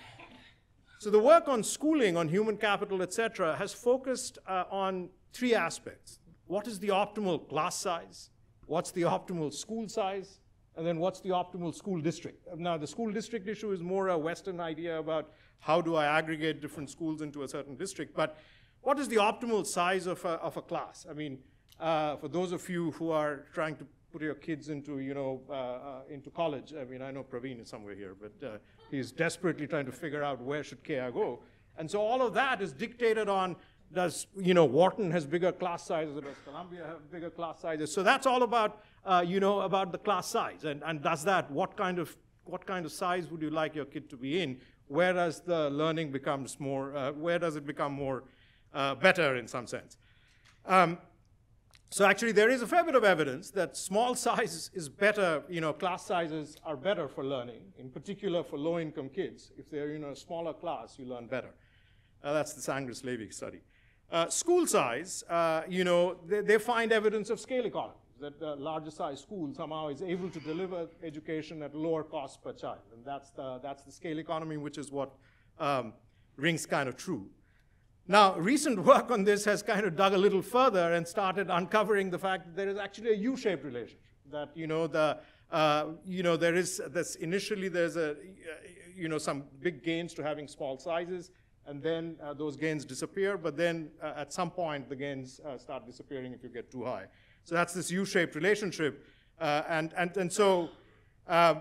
so the work on schooling, on human capital, et cetera, has focused uh, on three aspects. What is the optimal class size? What's the optimal school size? And then what's the optimal school district? Now, the school district issue is more a Western idea about how do I aggregate different schools into a certain district. But what is the optimal size of a, of a class? I mean, uh, for those of you who are trying to put your kids into, you know, uh, uh, into college. I mean, I know Praveen is somewhere here, but uh, he's desperately trying to figure out where should KI go. And so all of that is dictated on does, you know, Wharton has bigger class sizes, does Columbia have bigger class sizes? So that's all about, uh, you know, about the class size. And, and does that, what kind of, what kind of size would you like your kid to be in? Where does the learning becomes more, uh, where does it become more uh, better in some sense? Um, so actually there is a fair bit of evidence that small size is better, you know, class sizes are better for learning, in particular for low-income kids. If they're in a smaller class, you learn better. Uh, that's the Angrist-Lavy study. Uh, school size, uh, you know, they, they, find evidence of scale economies, that the larger size school somehow is able to deliver education at lower cost per child. And that's the, that's the scale economy, which is what um, rings kind of true. Now, recent work on this has kind of dug a little further and started uncovering the fact that there is actually a U-shaped relationship. That you know the uh, you know there is this initially there's a you know some big gains to having small sizes, and then uh, those gains disappear. But then uh, at some point the gains uh, start disappearing if you get too high. So that's this U-shaped relationship, uh, and and and so. Uh,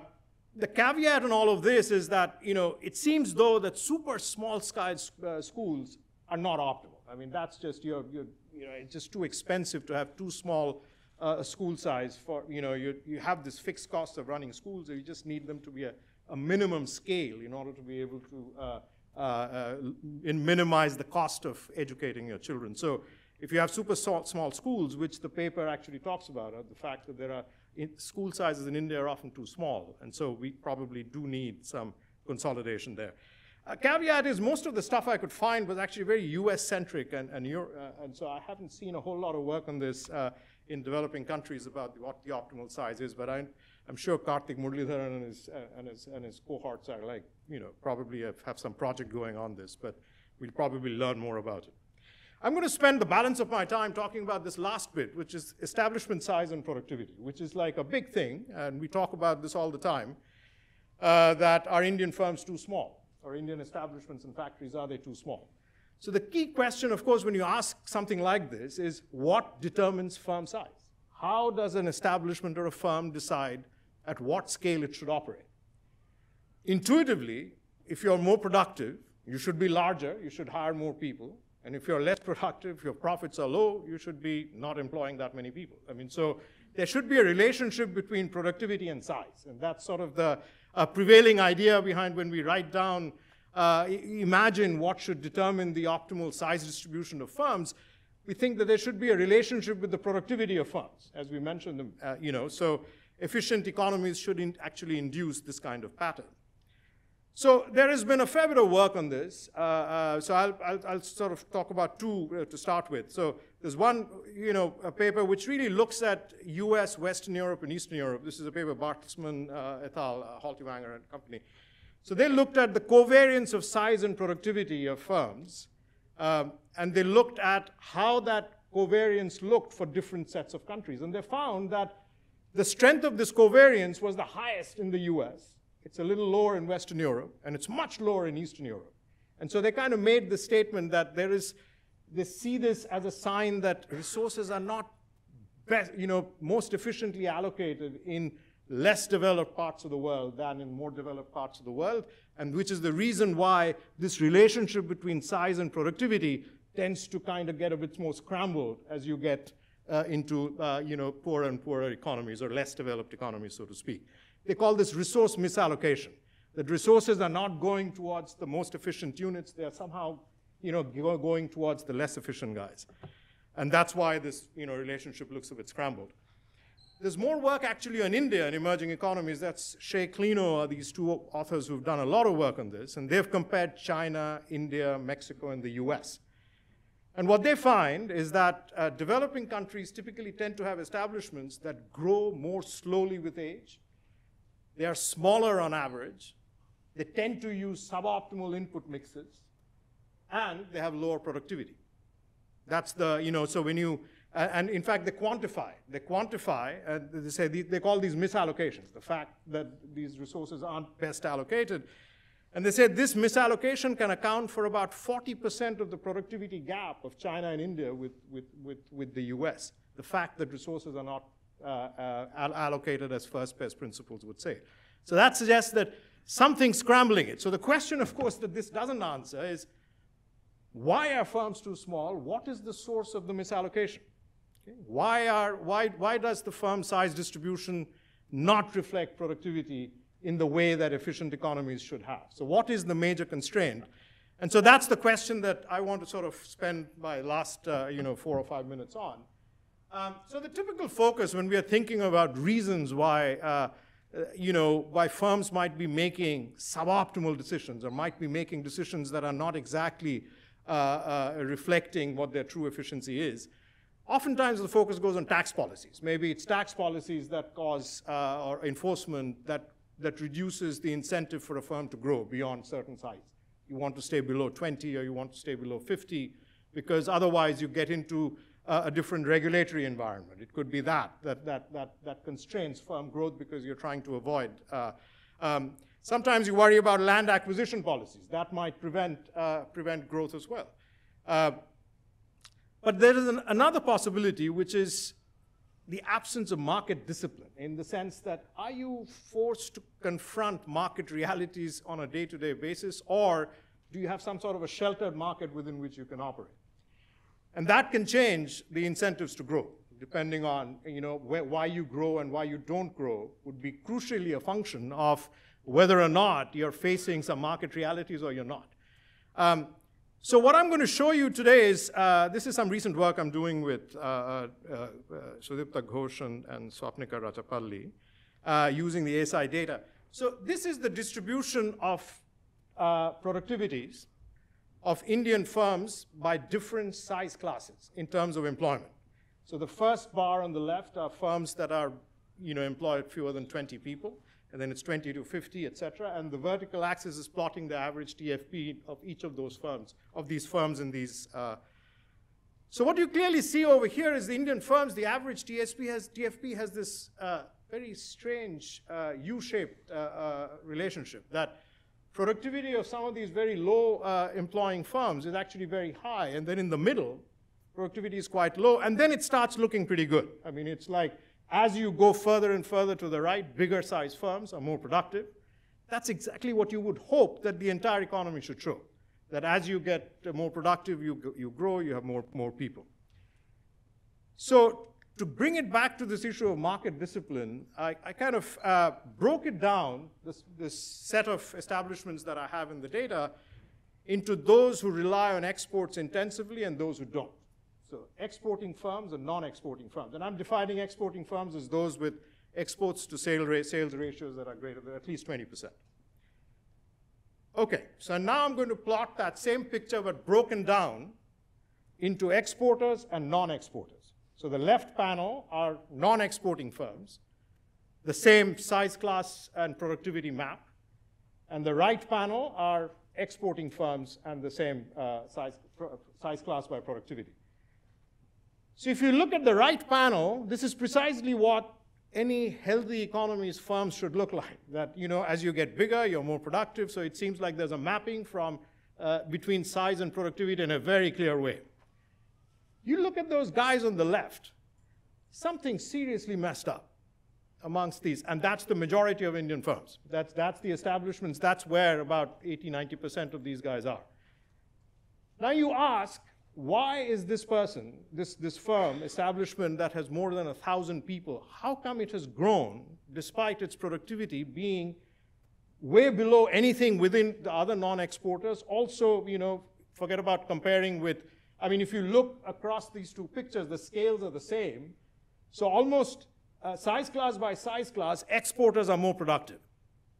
the caveat in all of this is that you know it seems though that super small scale schools are not optimal. I mean, that's just, you're, you're, you know, it's just too expensive to have too small uh, a school size for, you know, you, you have this fixed cost of running schools, so you just need them to be a, a minimum scale in order to be able to uh, uh, uh minimize the cost of educating your children. So if you have super small schools, which the paper actually talks about, uh, the fact that there are school sizes in India are often too small, and so we probably do need some consolidation there. A caveat is most of the stuff I could find was actually very US-centric, and, and, uh, and, so I haven't seen a whole lot of work on this uh, in developing countries about what the optimal size is, but I'm, I'm sure Karthik Muralidharan and his, uh, and, his, and his cohorts are like, you know, probably have, have some project going on this, but we'll probably learn more about it. I'm going to spend the balance of my time talking about this last bit, which is establishment size and productivity, which is like a big thing, and we talk about this all the time, uh, that are Indian firms too small? Or Indian establishments and factories, are they too small? So the key question, of course, when you ask something like this is what determines firm size? How does an establishment or a firm decide at what scale it should operate? Intuitively, if you're more productive, you should be larger, you should hire more people. And if you're less productive, your profits are low, you should be not employing that many people. I mean, so there should be a relationship between productivity and size. And that's sort of the uh, prevailing idea behind when we write down, uh, imagine what should determine the optimal size distribution of firms. We think that there should be a relationship with the productivity of firms, as we mentioned uh, you know, so efficient economies should in actually induce this kind of pattern. So there has been a fair bit of work on this. Uh, uh, so I'll, I'll, I'll, sort of talk about two uh, to start with. So there's one, you know, a paper which really looks at U.S., Western Europe, and Eastern Europe. This is a paper Bartelsman uh, et al., uh, Haltiwanger and company. So they looked at the covariance of size and productivity of firms, um, and they looked at how that covariance looked for different sets of countries. And they found that the strength of this covariance was the highest in the U.S., it's a little lower in Western Europe, and it's much lower in Eastern Europe. And so they kind of made the statement that there is, they see this as a sign that resources are not best, you know, most efficiently allocated in less developed parts of the world than in more developed parts of the world, and which is the reason why this relationship between size and productivity tends to kind of get a bit more scrambled as you get uh, into, uh, you know, poorer and poorer economies or less developed economies, so to speak. They call this resource misallocation, that resources are not going towards the most efficient units, they are somehow you know, going towards the less efficient guys. And that's why this you know, relationship looks a bit scrambled. There's more work actually on India and emerging economies. That's Hsieh Klenow are these two authors who've done a lot of work on this, and they've compared China, India, Mexico, and the US. And what they find is that uh, developing countries typically tend to have establishments that grow more slowly with age, they are smaller on average. They tend to use suboptimal input mixes. And they have lower productivity. That's the, you know, so when you, uh, and in fact, they quantify. They quantify, uh, they say, they, they call these misallocations, the fact that these resources aren't best allocated. And they said this misallocation can account for about 40% of the productivity gap of China and India with, with, with, with the US. The fact that resources are not allocated as first best principles would say. So that suggests that something's scrambling it. So the question, of course, that this doesn't answer is why are firms too small? What is the source of the misallocation? Okay. Why, are, why, why does the firm size distribution not reflect productivity in the way that efficient economies should have? So what is the major constraint? And so that's the question that I want to sort of spend my last uh, you know, four or five minutes on. Um, so the typical focus when we are thinking about reasons why, uh, uh, you know, why firms might be making suboptimal decisions or might be making decisions that are not exactly uh, uh, reflecting what their true efficiency is, oftentimes the focus goes on tax policies. Maybe it's tax policies that cause uh, or enforcement that, that reduces the incentive for a firm to grow beyond certain size. You want to stay below 20 or you want to stay below 50 because otherwise you get into uh, a different regulatory environment. It could be that, that, that, that, that constrains firm growth because you're trying to avoid. Uh, um, sometimes you worry about land acquisition policies. That might prevent, uh, prevent growth as well. Uh, but there is an, another possibility, which is the absence of market discipline in the sense that are you forced to confront market realities on a day-to-day -day basis, or do you have some sort of a sheltered market within which you can operate? And that can change the incentives to grow, depending on you know, why you grow and why you don't grow would be crucially a function of whether or not you're facing some market realities or you're not. Um, so what I'm going to show you today is, uh, this is some recent work I'm doing with uh, uh, uh Sudipta Ghosh and, and Swapnika Rajapalli uh, using the ASI data. So this is the distribution of uh, productivities of Indian firms by different size classes in terms of employment. So the first bar on the left are firms that are, you know, employed fewer than 20 people, and then it's 20 to 50, et cetera. And the vertical axis is plotting the average TFP of each of those firms, of these firms in these. Uh, so what you clearly see over here is the Indian firms, the average TSP has, TFP has this uh, very strange uh, U-shaped uh, uh, relationship that productivity of some of these very low uh, employing firms is actually very high. And then in the middle, productivity is quite low. And then it starts looking pretty good. I mean, it's like as you go further and further to the right, bigger size firms are more productive. That's exactly what you would hope that the entire economy should show. That as you get more productive, you, you grow, you have more, more people. So to bring it back to this issue of market discipline, I, I kind of uh, broke it down, this, this set of establishments that I have in the data, into those who rely on exports intensively and those who don't. So exporting firms and non-exporting firms. And I'm defining exporting firms as those with exports to sales ratios that are greater than at least 20%. Okay, so now I'm going to plot that same picture but broken down into exporters and non-exporters. So the left panel are non-exporting firms, the same size class and productivity map. And the right panel are exporting firms and the same uh, size, size class by productivity. So if you look at the right panel, this is precisely what any healthy economy's firms should look like. That, you know, as you get bigger, you're more productive. So it seems like there's a mapping from uh, between size and productivity in a very clear way. You look at those guys on the left, something seriously messed up amongst these, and that's the majority of Indian firms. That's, that's the establishments, that's where about 80, 90% of these guys are. Now you ask, why is this person, this, this firm, establishment that has more than a thousand people, how come it has grown despite its productivity being way below anything within the other non-exporters? Also, you know, forget about comparing with, I mean, if you look across these two pictures, the scales are the same. So almost uh, size class by size class, exporters are more productive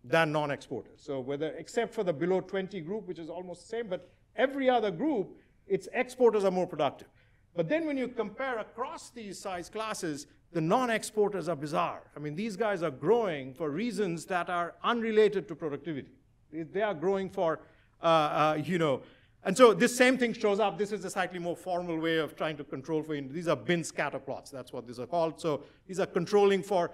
than non-exporters. So whether, except for the below 20 group, which is almost the same, but every other group, its exporters are more productive. But then when you compare across these size classes, the non-exporters are bizarre. I mean, these guys are growing for reasons that are unrelated to productivity. They are growing for, uh, uh, you know, and so this same thing shows up. This is a slightly more formal way of trying to control for, these are bin scatter plots. That's what these are called. So these are controlling for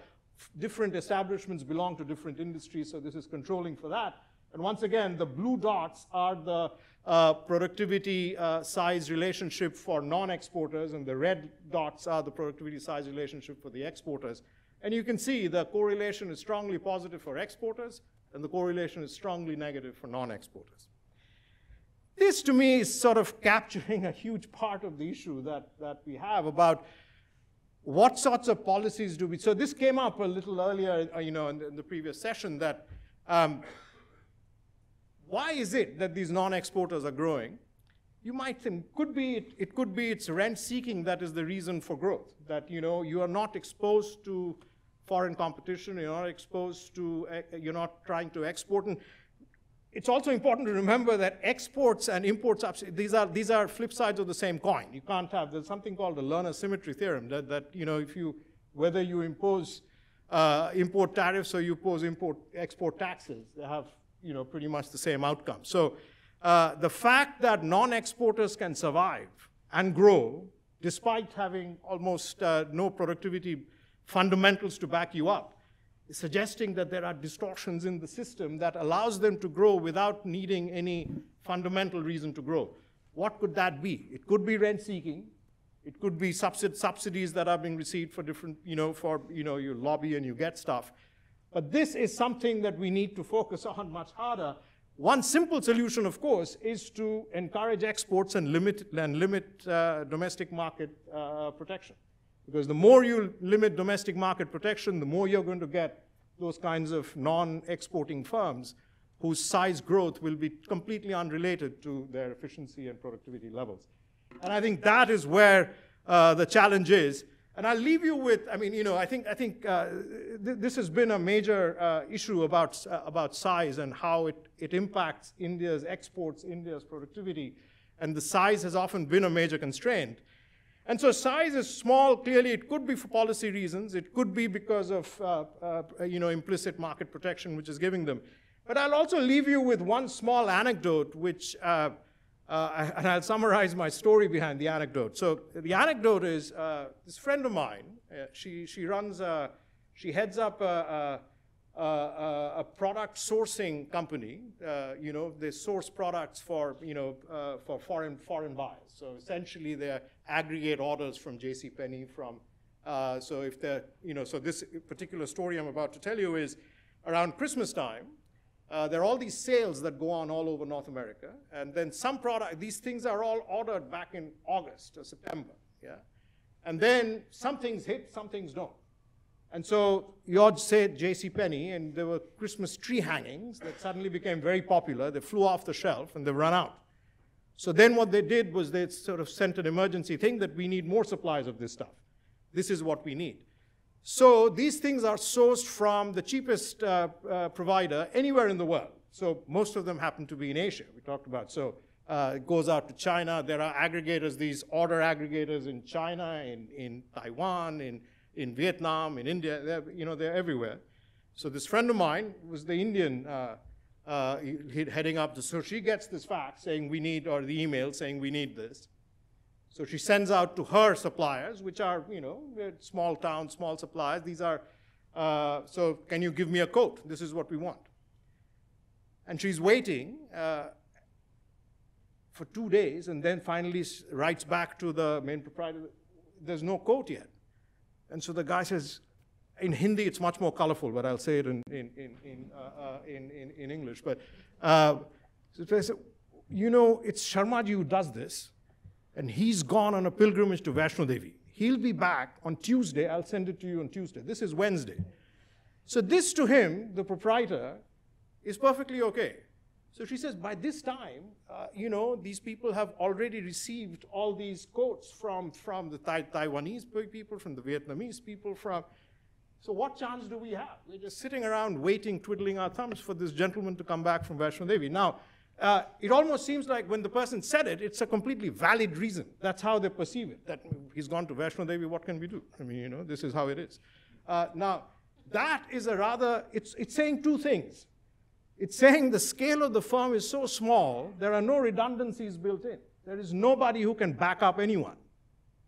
different establishments belong to different industries. So this is controlling for that. And once again, the blue dots are the uh, productivity uh, size relationship for non-exporters, and the red dots are the productivity size relationship for the exporters. And you can see the correlation is strongly positive for exporters, and the correlation is strongly negative for non-exporters. This, to me, is sort of capturing a huge part of the issue that, that we have about what sorts of policies do we, so this came up a little earlier, uh, you know, in the, in the previous session that um, why is it that these non-exporters are growing? You might think, could be, it, it could be it's rent seeking that is the reason for growth. That, you know, you are not exposed to foreign competition, you're not exposed to, uh, you're not trying to export. And it's also important to remember that exports and imports, these are, these are flip sides of the same coin. You can't have, there's something called the Lerner symmetry theorem that, that you know, if you, whether you impose uh, import tariffs or you impose import, export taxes, they have you know, pretty much the same outcome. So uh, the fact that non-exporters can survive and grow despite having almost uh, no productivity fundamentals to back you up suggesting that there are distortions in the system that allows them to grow without needing any fundamental reason to grow. What could that be? It could be rent seeking. It could be subsid subsidies that are being received for different, you know, for, you know, you lobby and you get stuff. But this is something that we need to focus on much harder. One simple solution, of course, is to encourage exports and limit, and limit uh, domestic market uh, protection. Because the more you limit domestic market protection, the more you're going to get those kinds of non-exporting firms whose size growth will be completely unrelated to their efficiency and productivity levels. And I think that is where uh, the challenge is. And I'll leave you with, I mean, you know, I think, I think uh, th this has been a major uh, issue about, uh, about size and how it, it impacts India's exports, India's productivity. And the size has often been a major constraint. And so size is small, clearly it could be for policy reasons, it could be because of, uh, uh, you know, implicit market protection which is giving them. But I'll also leave you with one small anecdote which uh, uh, and I'll summarize my story behind the anecdote. So the anecdote is uh, this friend of mine, uh, she, she runs, a, she heads up a, a, a product sourcing company. You know, they source products for, you know, for foreign, foreign buyers. So essentially they aggregate orders from JCPenney, from, uh, so if they're, you know, so this particular story I'm about to tell you is around Christmas time, uh, there are all these sales that go on all over North America, and then some product, these things are all ordered back in August or September, yeah? And then some things hit, some things don't. And so George said J.C. Penney, and there were Christmas tree hangings that suddenly became very popular. They flew off the shelf and they run out. So then what they did was they sort of sent an emergency thing that we need more supplies of this stuff. This is what we need. So these things are sourced from the cheapest uh, uh, provider anywhere in the world. So most of them happen to be in Asia, we talked about. So uh, it goes out to China. There are aggregators, these order aggregators in China, in, in Taiwan, in, in Vietnam, in India, they're, you know, they're everywhere. So this friend of mine was the Indian uh, uh, heading up the, so she gets this fax saying we need, or the email saying we need this. So she sends out to her suppliers, which are, you know, small town, small suppliers. These are, uh, so can you give me a quote? This is what we want. And she's waiting uh, for two days and then finally writes back to the main proprietor, there's no quote yet. And so the guy says, in Hindi, it's much more colorful, but I'll say it in, in, in, in, uh, uh in, in, in, English. But uh, you know, it's Sharmaji who does this and he's gone on a pilgrimage to Vaishno Devi. He'll be back on Tuesday. I'll send it to you on Tuesday. This is Wednesday. So, this to him, the proprietor, is perfectly okay. So she says, by this time, uh, you know, these people have already received all these quotes from, from the Taiwanese people, from the Vietnamese people, from. So what chance do we have? We're just sitting around waiting, twiddling our thumbs for this gentleman to come back from Vaishno Devi. Now, uh, it almost seems like when the person said it, it's a completely valid reason. That's how they perceive it. That he's gone to Vaishno Devi, what can we do? I mean, you know, this is how it is. Uh, now, that is a rather, it's, it's saying two things. It's saying the scale of the firm is so small, there are no redundancies built in. There is nobody who can back up anyone.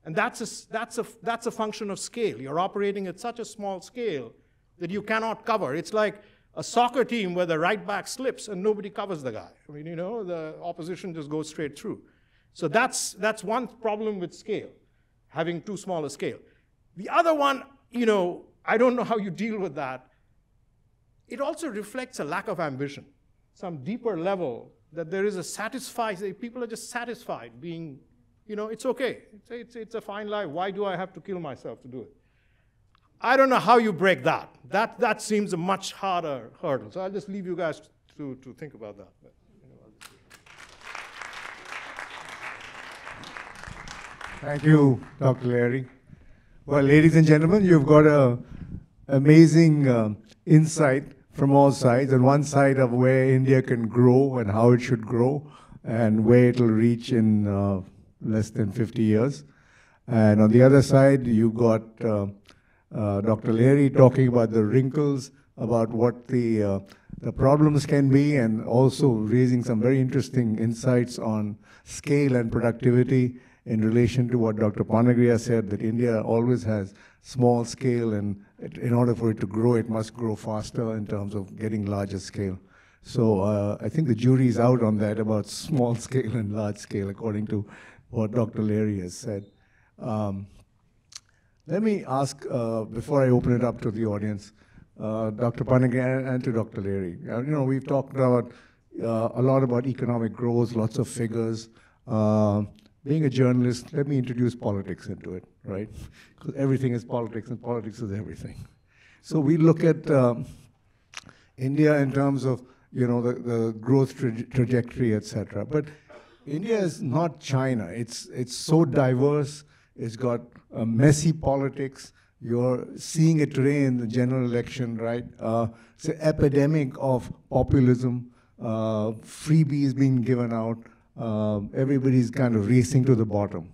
And that's a, that's, a, that's a function of scale. You're operating at such a small scale that you cannot cover. It's like a soccer team where the right back slips and nobody covers the guy. I mean, you know, the opposition just goes straight through. So that's, that's one problem with scale, having too small a scale. The other one, you know, I don't know how you deal with that. It also reflects a lack of ambition, some deeper level that there is a satisfied, people are just satisfied being, you know, it's okay. It's, it's, it's a fine life. Why do I have to kill myself to do it? I don't know how you break that. That, that seems a much harder hurdle. So I'll just leave you guys to, to think about that. Thank you, Dr. Lahiri. Well, ladies and gentlemen, you've got an amazing uh, insight from all sides. On one side of where India can grow and how it should grow and where it'll reach in uh, less than 50 years. And on the other side, you've got uh, uh, Dr. Lahiri talking about the wrinkles, about what the, uh, the problems can be, and also raising some very interesting insights on scale and productivity in relation to what Dr. Panagariya said, that India always has small scale, and it, in order for it to grow, it must grow faster in terms of getting larger scale. So uh, I think the jury is out on that about small scale and large scale, according to what Dr. Lahiri has said. Um, let me ask, uh, before I open it up to the audience, uh, Dr. Panagariya and to Dr. Lahiri. Uh, you know, we've talked about uh, a lot about economic growth, lots of figures. Uh, being a journalist, let me introduce politics into it, right? Because everything is politics, and politics is everything. So we look at um, India in terms of you know the, the growth tra trajectory, etc. But India is not China. It's it's so diverse. It's got uh, messy politics. You're seeing it today in the general election, right? Uh, it's an epidemic of populism, uh, freebies being given out. Uh, everybody's kind of racing to the bottom.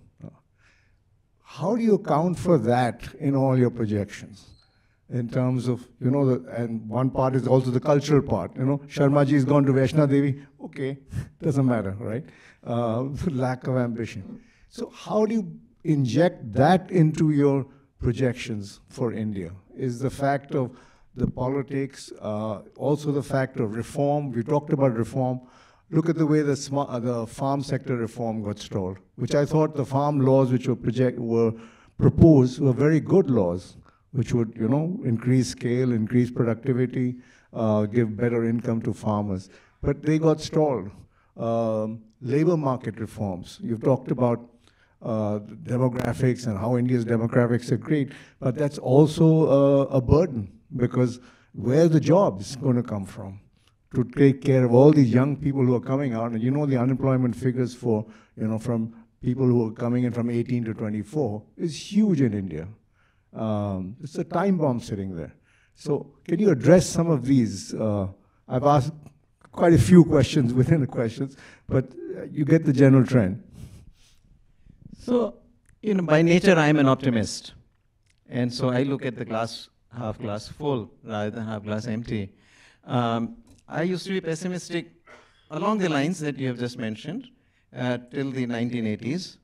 How do you account for that in all your projections? In terms of, you know, the, and one part is also the cultural part. You know, Sharmaji has gone to Vaishno Devi, okay, doesn't matter, right? Uh, lack of ambition. So how do you inject that into your projections for India? Is the fact of the politics, uh, also the fact of reform. We talked about reform. Look at the way the, uh, the farm sector reform got stalled, which I thought the farm laws which were, project, were proposed were very good laws, which would, you know, increase scale, increase productivity, uh, give better income to farmers. But they got stalled. Um, labor market reforms. You've talked about uh, demographics and how India's demographics are great, but that's also uh, a burden because where the jobs going to come from to take care of all these young people who are coming out? And you know the unemployment figures for you know from people who are coming in from 18 to 24 is huge in India. Um, it's a time bomb sitting there. So can you address some of these? Uh, I've asked quite a few questions within the questions, but uh, you get the general trend. So, you know, by nature, I'm an optimist. And so I look at the glass, half glass full rather than half glass empty. Um, I used to be pessimistic along the lines that you have just mentioned uh, till the 1980s.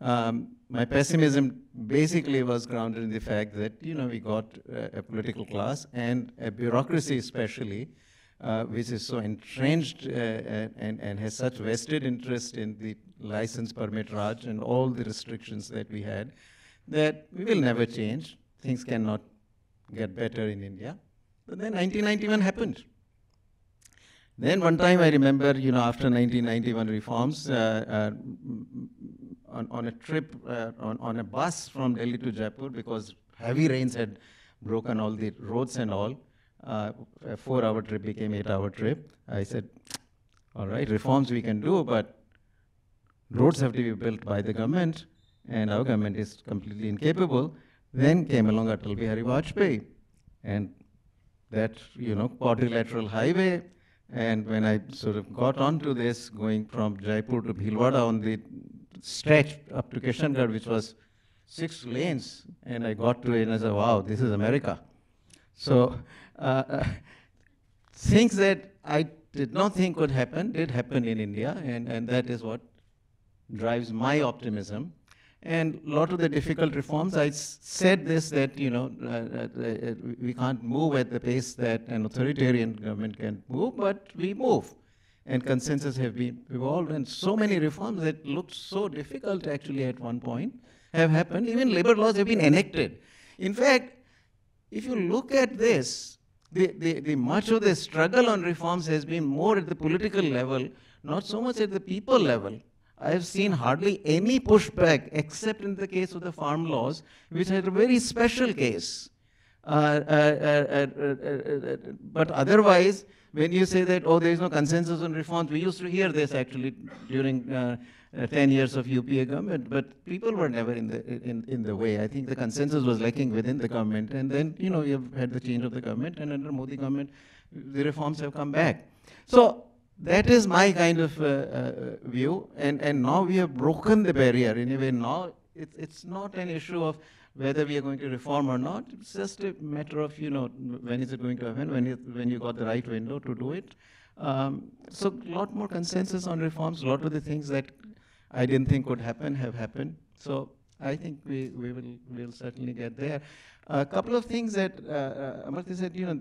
Um, my pessimism basically was grounded in the fact that, you know, we got uh, a political class and a bureaucracy especially, uh, which is so entrenched uh, and, and has such vested interest in the license permit Raj and all the restrictions that we had, that we will never change. Things cannot get better in India. But then 1991 happened. Then one time I remember, you know, after 1991 reforms, uh, uh, on, on a trip, uh, on, on a bus from Delhi to Jaipur, because heavy rains had broken all the roads and all, uh, a four-hour trip became eight-hour trip. I said, all right, reforms we can do, but roads have to be built by the government, and our government is completely incapable. Then came along Atal Bihari Vajpayee, and that, you know, quadrilateral highway, and when I sort of got onto this, going from Jaipur to Bhilwara on the stretch up to Kishangarh, which was six lanes, and I got to it and I said, wow, this is America. So uh, uh, things that I did not think would happen did happen in India, and, and that is what drives my optimism. And a lot of the difficult reforms, I said this that you know uh, uh, uh, we can't move at the pace that an authoritarian government can move, but we move. And consensus have been evolved, and so many reforms that looked so difficult actually at one point have happened. Even labor laws have been enacted. In fact, if you look at this, the, the, the much of the struggle on reforms has been more at the political level, not so much at the people level. I have seen hardly any pushback except in the case of the farm laws, which had a very special case. Uh, uh, uh, but otherwise, when you say that, oh, there is no consensus on reforms, we used to hear this actually during uh, 10 years of UPA government, but people were never in the, in, in the way. I think the consensus was lacking within the government. And then, you know, you've had the change of the government, and under Modi government, the reforms have come back. So that is my kind of uh, uh, view. And, and now we have broken the barrier in a way. Now it's, it's not an issue of whether we are going to reform or not. It's just a matter of, you know, when is it going to happen, when, when you got the right window to do it. Um, so a lot more consensus on reforms. A lot of the things that I didn't think would happen have happened. So I think we, we will we'll certainly get there. A couple of things that uh, uh, Amartya said, you know,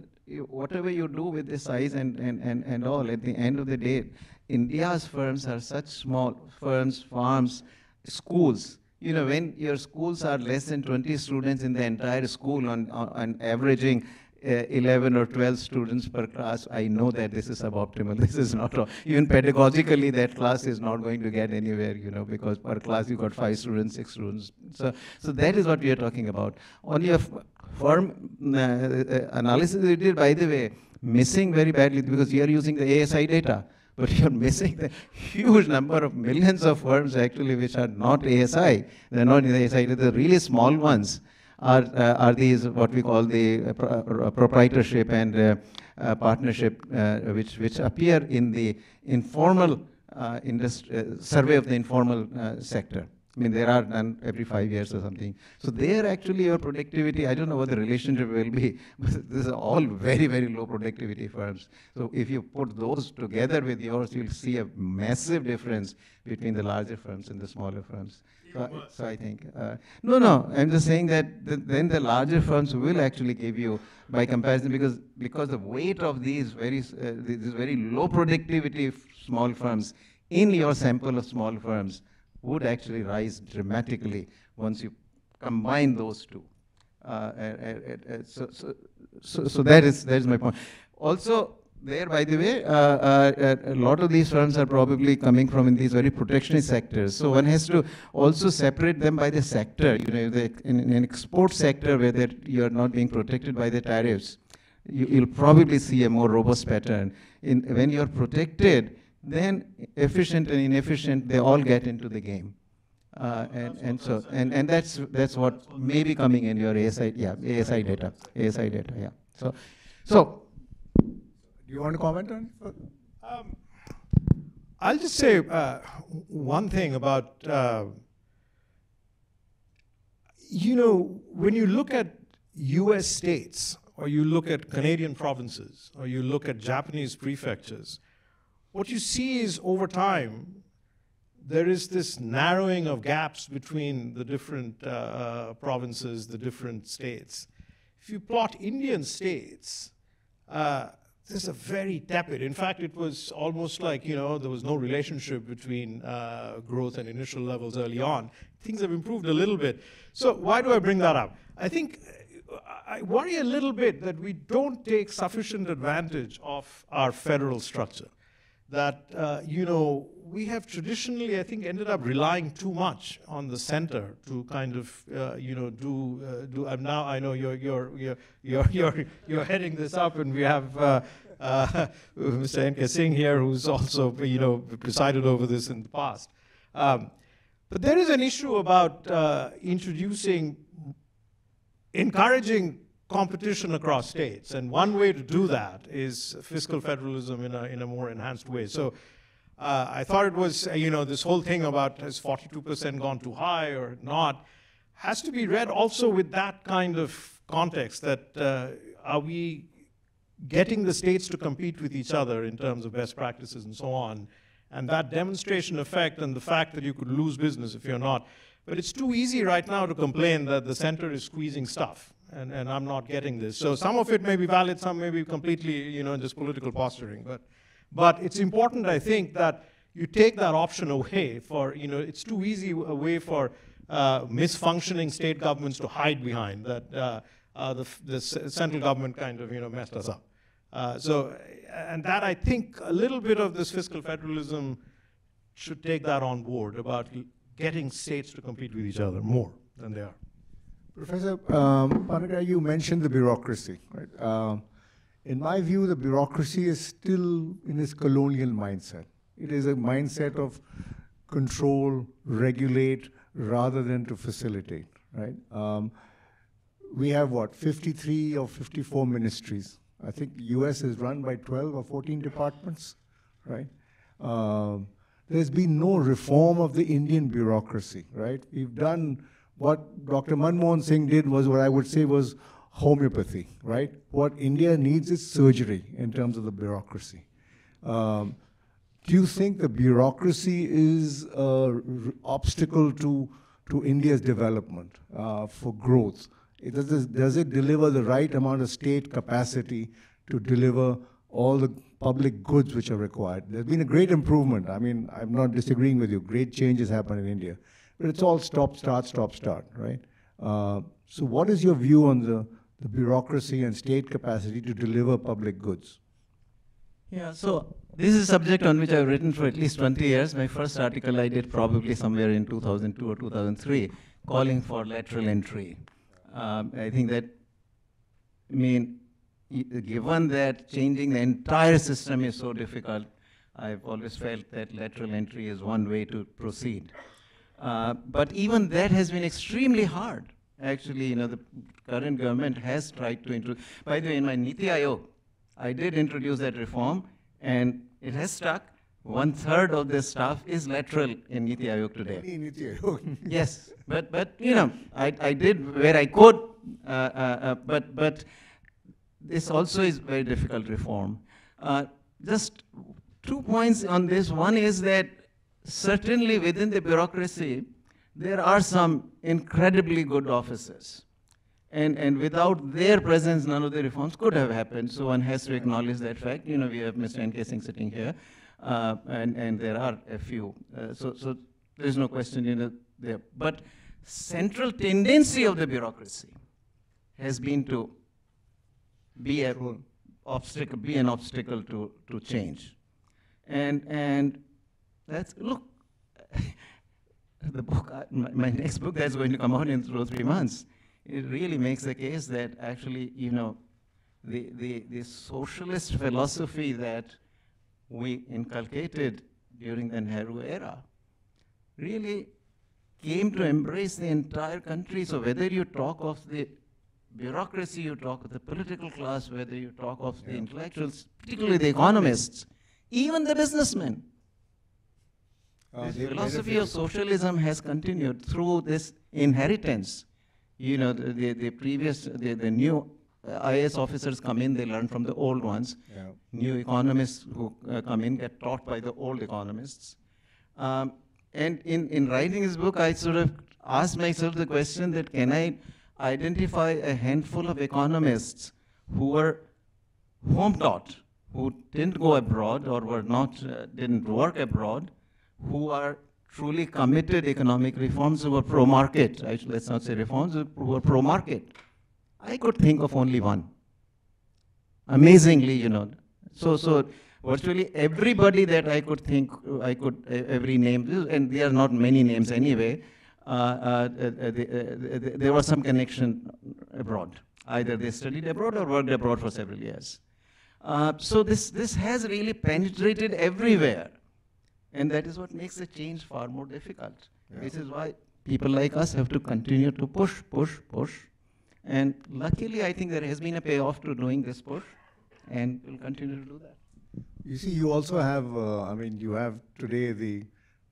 whatever you do with the size and, and, and, and all, at the end of the day, India's firms are such small firms, farms, schools. You know, when your schools are less than 20 students in the entire school on, on, on averaging uh, 11 or 12 students per class, I know that this is suboptimal. This is not, even pedagogically, that class is not going to get anywhere, you know, because per class you've got five students, six students. So, so that is what we are talking about. On your firm uh, uh, analysis we did, by the way, missing very badly because you are using the ASI data but you're missing the huge number of millions of firms actually which are not ASI. They're not in the ASI, the really small ones are, uh, are these what we call the uh, uh, proprietorship and partnership, which, which appear in the informal industry, survey of the informal sector. I mean, there are done every five years or something. So there actually your productivity, I don't know what the relationship will be, but this is all very, very low productivity firms. So if you put those together with yours, you'll see a massive difference between the larger firms and the smaller firms. So, I- so I think, uh, no, no, I'm just saying that th- then the larger firms will actually give you, by comparison, because, because the weight of these very, uh, these very low productivity small firms in your sample of small firms would actually rise dramatically once you combine those two. Uh, and- and- and so, so, so, so that is, that is my point. Also, there, by the way, uh, uh, a lot of these firms are probably coming from in these very protectionist sectors. So one has to also separate them by the sector. You know, the, in, in an export sector where you're not being protected by the tariffs, you, you'll probably see a more robust pattern. In, when you're protected, then efficient and inefficient, they all get into the game. Uh, and, and so, and, and that's, that's what may be coming in your ASI, yeah, ASI data, ASI data, yeah. So, so, Do you want to comment on? it? Um, I'll just say uh, one thing about, uh, you know, when you look at US states, or you look at Canadian provinces, or you look at Japanese prefectures, what you see is over time, there is this narrowing of gaps between the different uh, uh, provinces, the different states. If you plot Indian states, uh, there's a very tepid. In fact, it was almost like you know there was no relationship between uh, growth and initial levels early on. Things have improved a little bit. So why do I bring that up? I think uh, I worry a little bit that we don't take sufficient advantage of our federal structure that uh, you know we have traditionally, I think, ended up relying too much on the center to kind of uh, you know do uh, do. Now I know you're you're you're you're you're, you're heading this up, and we have. Uh, uh, Mr. N.K. Singh here, who's also, you know, presided over this in the past. Um, but there is an issue about uh, introducing encouraging competition across states. And one way to do that is fiscal federalism in a, in a more enhanced way. So uh, I thought it was, uh, you know, this whole thing about has 42% gone too high or not has to be read also with that kind of context that uh, are we getting the states to compete with each other in terms of best practices and so on. And that demonstration effect and the fact that you could lose business if you're not. But it's too easy right now to complain that the center is squeezing stuff and, and I'm not getting this. So some of it may be valid, some may be completely, you know, just political posturing. But, but it's important, I think, that you take that option away for, you know, it's too easy a way for uh, misfunctioning state governments to hide behind that uh, uh, the, the central government kind of, you know, messed us up. Uh, so, and that I think a little bit of this fiscal federalism should take that on board about getting states to compete with each other more than they are. Professor um, you mentioned the bureaucracy, right? Um, in my view, the bureaucracy is still in its colonial mindset. It is a mindset of control, regulate, rather than to facilitate, right? Um, we have what, 53 or 54 ministries. I think US is run by 12 or 14 departments, right? Um, there's been no reform of the Indian bureaucracy, right? We've done what Dr. Manmohan Singh did was what I would say was homeopathy, right? What India needs is surgery in terms of the bureaucracy. Um, do you think the bureaucracy is an obstacle to, to India's development uh, for growth? It does, this, does it deliver the right amount of state capacity to deliver all the public goods which are required? There's been a great improvement. I mean, I'm not disagreeing with you. Great changes happen in India. But it's all stop, start, stop, start, right? Uh, so, what is your view on the, the bureaucracy and state capacity to deliver public goods? Yeah, so this is a subject on which I've written for at least 20 years. My first article I did probably somewhere in 2002 or 2003, calling for lateral entry. Um, I think that, I mean, given that changing the entire system is so difficult, I've always felt that lateral entry is one way to proceed. Uh, but even that has been extremely hard. Actually, you know, the current government has tried to introduce. By the way, in my Niti Aayog, I did introduce that reform, and it has stuck. one third of the staff is lateral in Niti Aayog today. In Niti Aayog. yes, but but you know, I, I did where I could, uh, uh, uh, but but this also is very difficult reform. Uh, just two points on this. One is that certainly within the bureaucracy, there are some incredibly good officers. And, and without their presence, none of the reforms could have happened. So one has to acknowledge that fact. You know, we have Mr. N.K. Singh sitting here, uh, and, and there are a few. Uh, so, so there's no question you know, there. But central tendency of the bureaucracy has been to be a obstacle, be an obstacle to, to change. And, and that's, look, the book, uh, my, my, next book that's going to come out in two or three months, it really makes the case that actually, you know, the, the, the socialist philosophy that we inculcated during the Nehru era really came to embrace the entire country. So whether you talk of the bureaucracy, you talk of the political class, whether you talk of yeah. the intellectuals, particularly the economists, even the businessmen, uh, the philosophy of socialism has continued through this inheritance. You know, the, the, the previous, the, the new uh, IAS officers come in, they learn from the old ones. Yeah. New economists who uh, come in get taught by the old economists. Um, and in, in writing this book, I sort of asked myself the question that can I identify a handful of economists who were home taught, who didn't go abroad or were not, uh, didn't work abroad, who are truly committed economic reforms who are pro-market. Let's not say reforms, who are pro-market. I could think of only one. Amazingly, you know. So, so virtually everybody that I could think, I could, every name, and there are not many names anyway, uh, uh, uh, there was some connection abroad. Either they studied abroad or worked abroad for several years. Uh, so this, this has really penetrated everywhere. And that is what makes the change far more difficult. Yeah. This is why people like us have to continue to push, push, push. And luckily, I think there has been a payoff to doing this push, and we'll continue to do that. You see, you also have, uh, I mean, you have today the,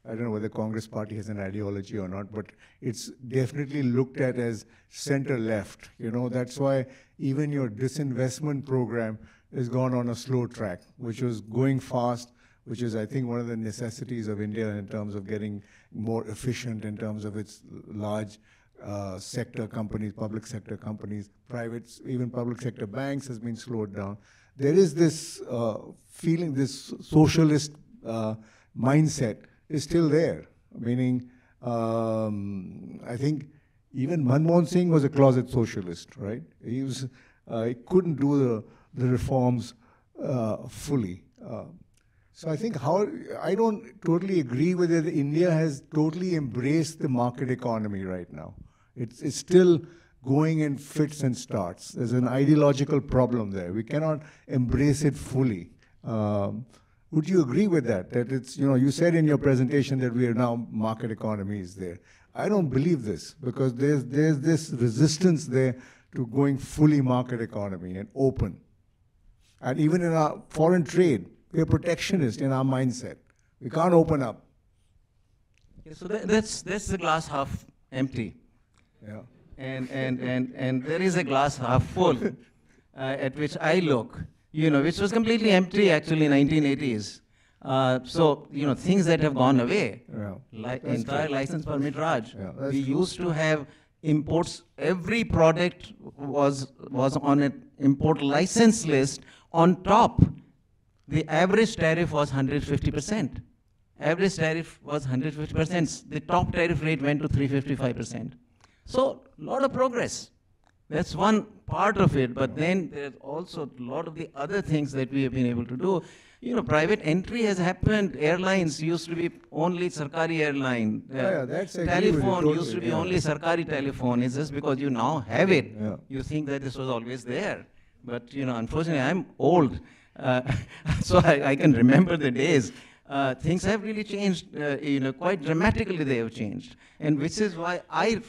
I don't know whether Congress party has an ideology or not, but it's definitely looked at as center left. You know, that's why even your disinvestment program has gone on a slow track, which was going fast which is, I think, one of the necessities of India in terms of getting more efficient in terms of its large uh, sector companies, public sector companies, private, even public sector banks has been slowed down. There is this uh, feeling, this socialist uh, mindset is still there, meaning um, I think even Manmohan Singh was a closet socialist, right? He was, uh, he couldn't do the, the reforms uh, fully. So I think how I don't totally agree with it. India has totally embraced the market economy right now. It's it's still going in fits and starts. There's an ideological problem there. We cannot embrace it fully. Um, would you agree with that? That it's you know you said in your presentation that we are now market economy is there. I don't believe this because there's there's this resistance there to going fully market economy and open. And even in our foreign trade, we're protectionist in our mindset. We can't open up. Yeah, so that, that's, that's the glass half empty. Yeah. And, and, and, and there is a glass half full uh, at which I look, you know, which was completely empty actually in 1980s. Uh, so, you know, things that have gone away, yeah. like entire true. license permit Raj. Yeah, we true. used to have imports, every product was, was on an import license list on top the average tariff was 150%. Average tariff was 150%. The top tariff rate went to 355%. So, a lot of progress. That's one part of it, but then there's also a lot of the other things that we have been able to do. You know, private entry has happened. Airlines used to be only Sarkari airline. Uh, yeah, that's telephone used to be yeah. only Sarkari telephone. It's just because you now have it. Yeah. You think that this was always there. But, you know, unfortunately, I'm old. Uh, so I, I, can remember the days. Uh, things have really changed, uh, you know, quite dramatically they have changed. And which is why I'm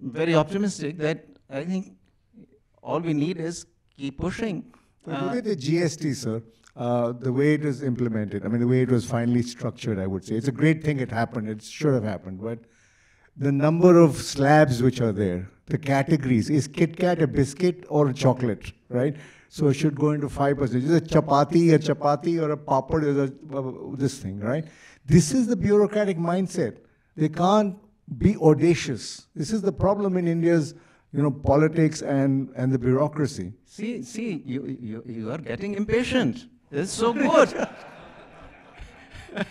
very optimistic that I think all we need is keep pushing. But look at the GST, sir. uh, the way it was implemented, I mean, the way it was finally structured, I would say. It's a great thing it happened, it should have happened, but the number of slabs which are there, the categories, is Kit Kat a biscuit or a chocolate, right? So it should go into 5%. Is it chapati, a chapati, or a papad, is a, uh, this thing, right? This is the bureaucratic mindset. They can't be audacious. This is the problem in India's, you know, politics and, and the bureaucracy. See, see, you, you, you are getting impatient. It's so good.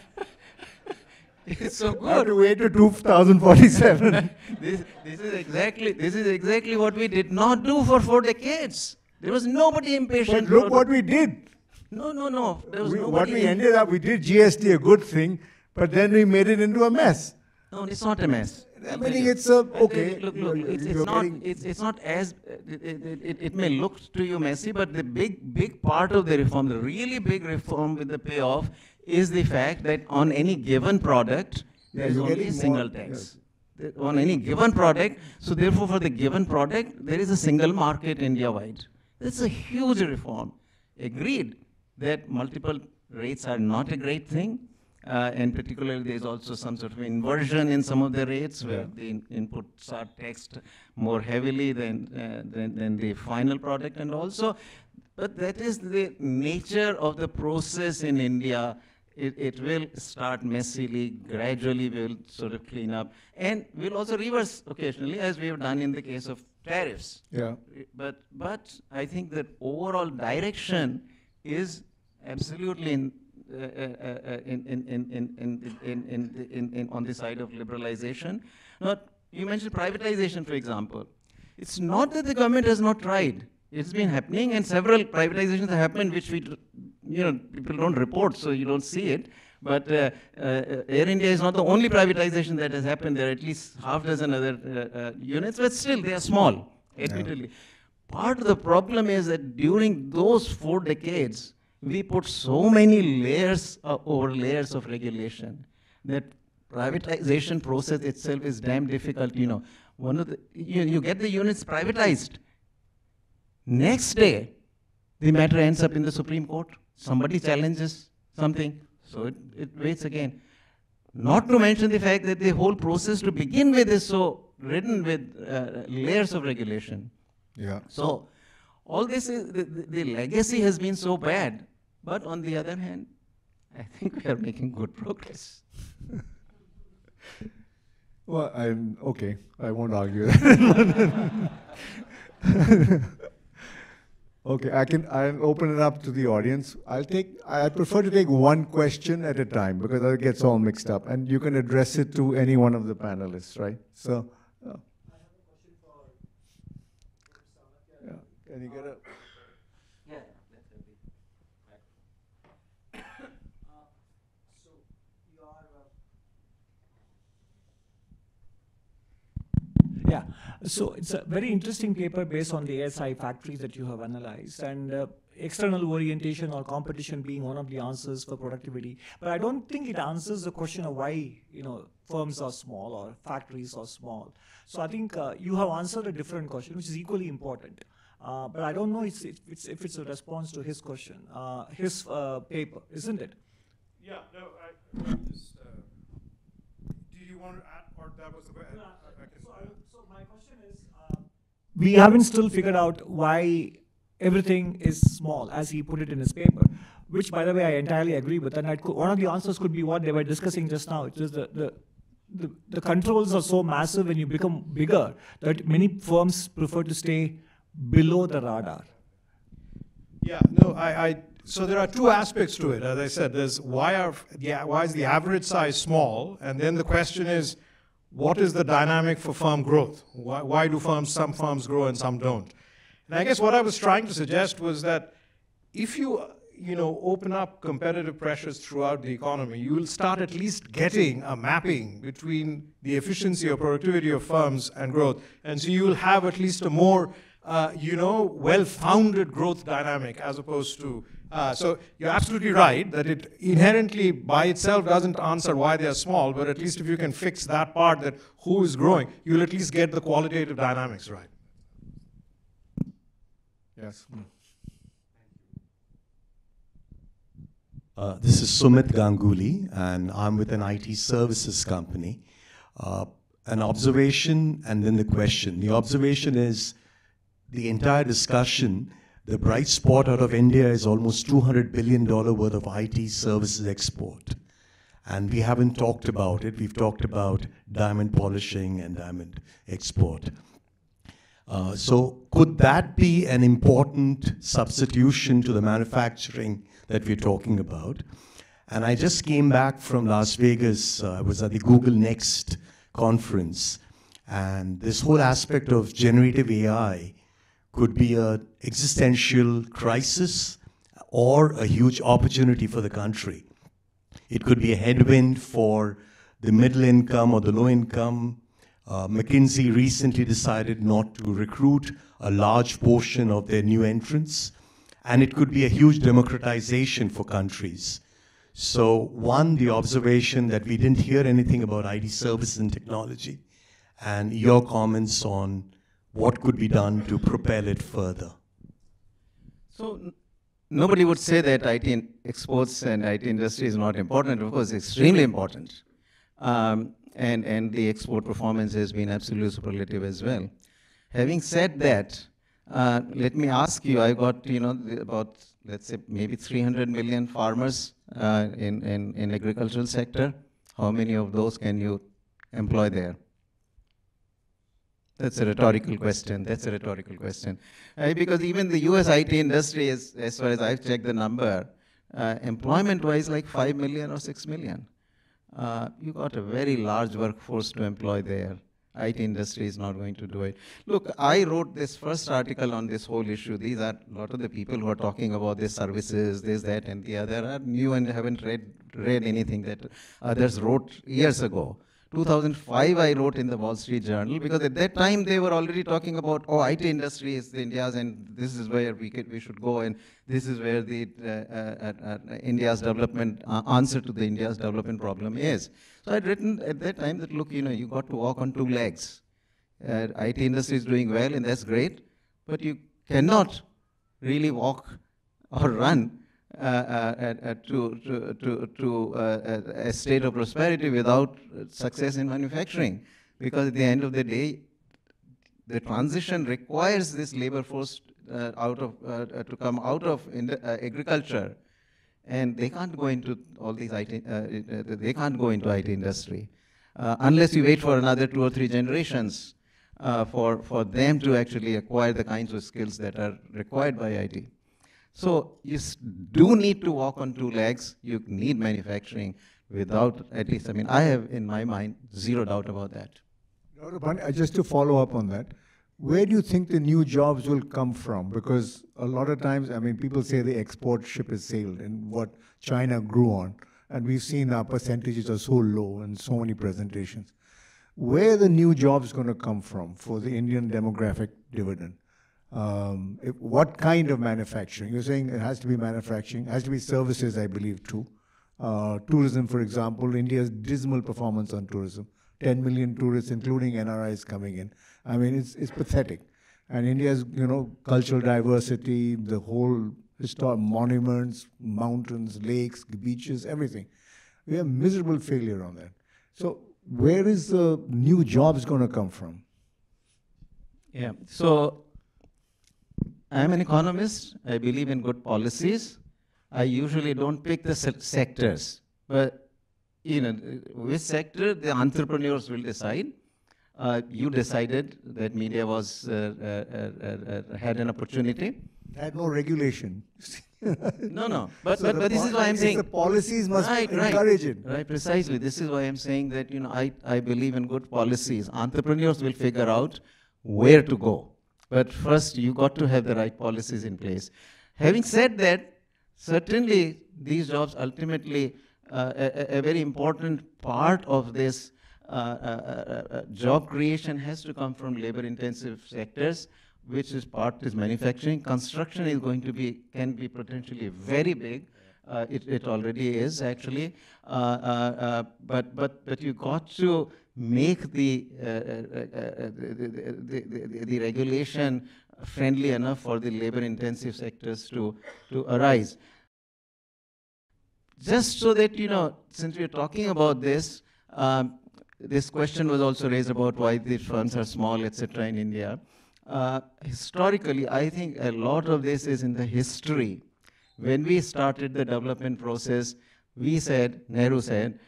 it's so I have good. to wait to 2047. this, this is exactly this is exactly what we did not do for four decades. There was nobody but impatient. look what we did. No, no, no. There was We, what we ended up, we did GST a good thing, but then we made it into a mess. No, it's not a mess. I mean, it's a, okay. Look, look, it's, it's not, it's, it's not as, it, it, it, may look to you messy, but the big, big part of the reform, the really big reform with the payoff, is the fact that on any given product, there is only a single tax. On any given product, so therefore for the given product, there is a single market India-wide. That's a huge reform. Agreed that multiple rates are not a great thing, uh, and particularly there's also some sort of inversion in some of the rates where the in- inputs are taxed more heavily than, uh, than, than the final product and also, but that is the nature of the process in India. It, it will start messily, gradually we'll sort of clean up. And we'll also reverse occasionally, as we have done in the case of tariffs. Yeah. But, but I think that overall direction is absolutely in, uh, uh, uh, in, in, in, in, in, in, in, in, in, on the side of liberalization. Not, you mentioned privatization, for example. It's not that the government has not tried. It's been happening, and several privatizations have happened, which we, you know, people don't report, so you don't see it. But uh, uh, Air India is not the only privatization that has happened. There are at least half dozen other uh, uh, units, but still they are small, admittedly. Part of the problem is that during those four decades, we put so many layers uh, over layers of regulation that privatization process itself is damn difficult. You know, one of the you, you get the units privatized. Next day, the matter ends up in the Supreme Court. Somebody challenges something, so it, it waits again. Not to mention the fact that the whole process to begin with is so ridden with uh, layers of regulation. Yeah. So, all this is, the, the, the legacy has been so bad, but on the other hand, I think we are making good progress. Well, I'm, okay, I won't argue that. Okay, I can, I'll open it up to the audience. I'll take, I prefer to take one question at a time because that gets all mixed up. And you can address it to any one of the panelists, right? So, uh, yeah, can you get a? Yeah, so it's a very interesting paper based on the ASI factories that you have analyzed and uh, external orientation or competition being one of the answers for productivity. But I don't think it answers the question of why, you know, firms are small or factories are small. So I think uh, you have answered a different question, which is equally important. Uh, but I don't know if it's, if it's, if it's a response to his question, uh, his uh, paper, isn't it? Yeah, no, I, just, uh, do you want to add, or that was the question? So my question is, uh, we haven't still figured out why everything is small, as he put it in his paper. Which, by the way, I entirely agree with. And I could, one of the answers could be what they were discussing just now. It is the, the the, the controls are so massive when you become bigger that many firms prefer to stay below the radar. Yeah, no, I, I, so there are two aspects to it. As I said, there's why are, yeah, why is the average size small? And then the question is, what is the dynamic for firm growth? Why, why do firms, some firms grow and some don't? And I guess what I was trying to suggest was that if you, you know, open up competitive pressures throughout the economy, you will start at least getting a mapping between the efficiency or productivity of firms and growth. And so you will have at least a more, uh, you know, well-founded growth dynamic as opposed to, uh, so you're absolutely right that it inherently by itself doesn't answer why they are small, but at least if you can fix that part that who is growing, you'll at least get the qualitative dynamics right. Yes. Uh, this is Sumit Ganguly, and I'm with an IT services company. Uh, an observation and then the question. The observation is the entire discussion, the bright spot out of India is almost $200 billion worth of IT services export. And we haven't talked about it. We've talked about diamond polishing and diamond export. Uh, so could that be an important substitution to the manufacturing that we're talking about? And I just came back from Las Vegas. Uh, I was at the Google Next conference. And this whole aspect of generative AI could be an existential crisis or a huge opportunity for the country. It could be a headwind for the middle income or the low income uh, McKinsey recently decided not to recruit a large portion of their new entrants, and it could be a huge democratization for countries. So, one, the observation that we didn't hear anything about IT services and technology, and your comments on what could be done to propel it further. So, nobody would say that IT exports and IT industry is not important. Of course, extremely important. Um, and, and the export performance has been absolutely superlative as well. Having said that, uh, let me ask you, I got, you know, about, let's say, maybe 300 million farmers uh, in, in, in agricultural sector. How many of those can you employ there? That's a rhetorical question. That's a rhetorical question. Uh, because even the US IT industry, is, as far as I've checked the number, uh, employment-wise, like 5 million or 6 million uh, you got a very large workforce to employ there. IT industry is not going to do it. Look, I wrote this first article on this whole issue. These are a lot of the people who are talking about these services, this, that, and the other are new and haven't read read anything that others wrote years ago. 2005, I wrote in the Wall Street Journal because at that time they were already talking about, oh, IT industry is the India's and this is where we, could, we should go and this is where the uh, uh, uh, uh India's development uh, answer to the India's development problem is. So I'd written at that time that, look, you know, you got to walk on two legs. Uh, IT industry is doing well and that's great, but you cannot really walk or run Uh, uh, uh, to, to, to, to a state of prosperity without success in manufacturing. Because at the end of the day, the transition requires this labor force uh, out of, uh, to come out of uh, agriculture. And they can't go into all these IT, they can't go into IT industry unless you wait for another two or three generations for, for them to actually acquire the kinds of skills that are required by IT. So you do need to walk on two legs. You need manufacturing without, at least, I mean, I have in my mind zero doubt about that. Just to follow up on that, where do you think the new jobs will come from? Because a lot of times, I mean, people say the export ship has sailed and what China grew on. And we've seen our percentages are so low in so many presentations. Where are the new jobs going to come from for the Indian demographic dividend? Um, what kind of manufacturing? You're saying it has to be manufacturing, has to be services, I believe, too. Uh, tourism, for example, India's dismal performance on tourism. 10 million tourists, including NRIs coming in. I mean, it's, it's pathetic. And India's, you know, cultural diversity, the whole historic monuments, mountains, lakes, beaches, everything. We have miserable failure on that. So where is the new jobs going to come from? Yeah. So I'm an economist. I believe in good policies. I usually don't pick the se sectors, but you know, which sector the entrepreneurs will decide. Uh, you decided that media was uh, uh, uh, uh had an opportunity. Had no regulation. no, no. But, so but, but this is why I'm saying the policies must right, encourage right, it. Right, precisely. This is why I'm saying that you know I, I believe in good policies. Entrepreneurs will figure out where to go. But first, you got to have the right policies in place. Having said that, certainly these jobs ultimately, uh, a, a, very important part of this uh, uh, uh, uh, job creation has to come from labor-intensive sectors, which is part is manufacturing. Construction is going to be, can be potentially very big. Uh, it, it already is actually, but but but you got to make the, uh, uh, uh, the, the, the, the, regulation friendly enough for the labor intensive sectors to, to arise. just so that, you know, since we're talking about this, um, this question was also raised about why the firms are small, etc. in India. Uh, historically, I think a lot of this is in the history. When we started the development process, we said, Nehru said,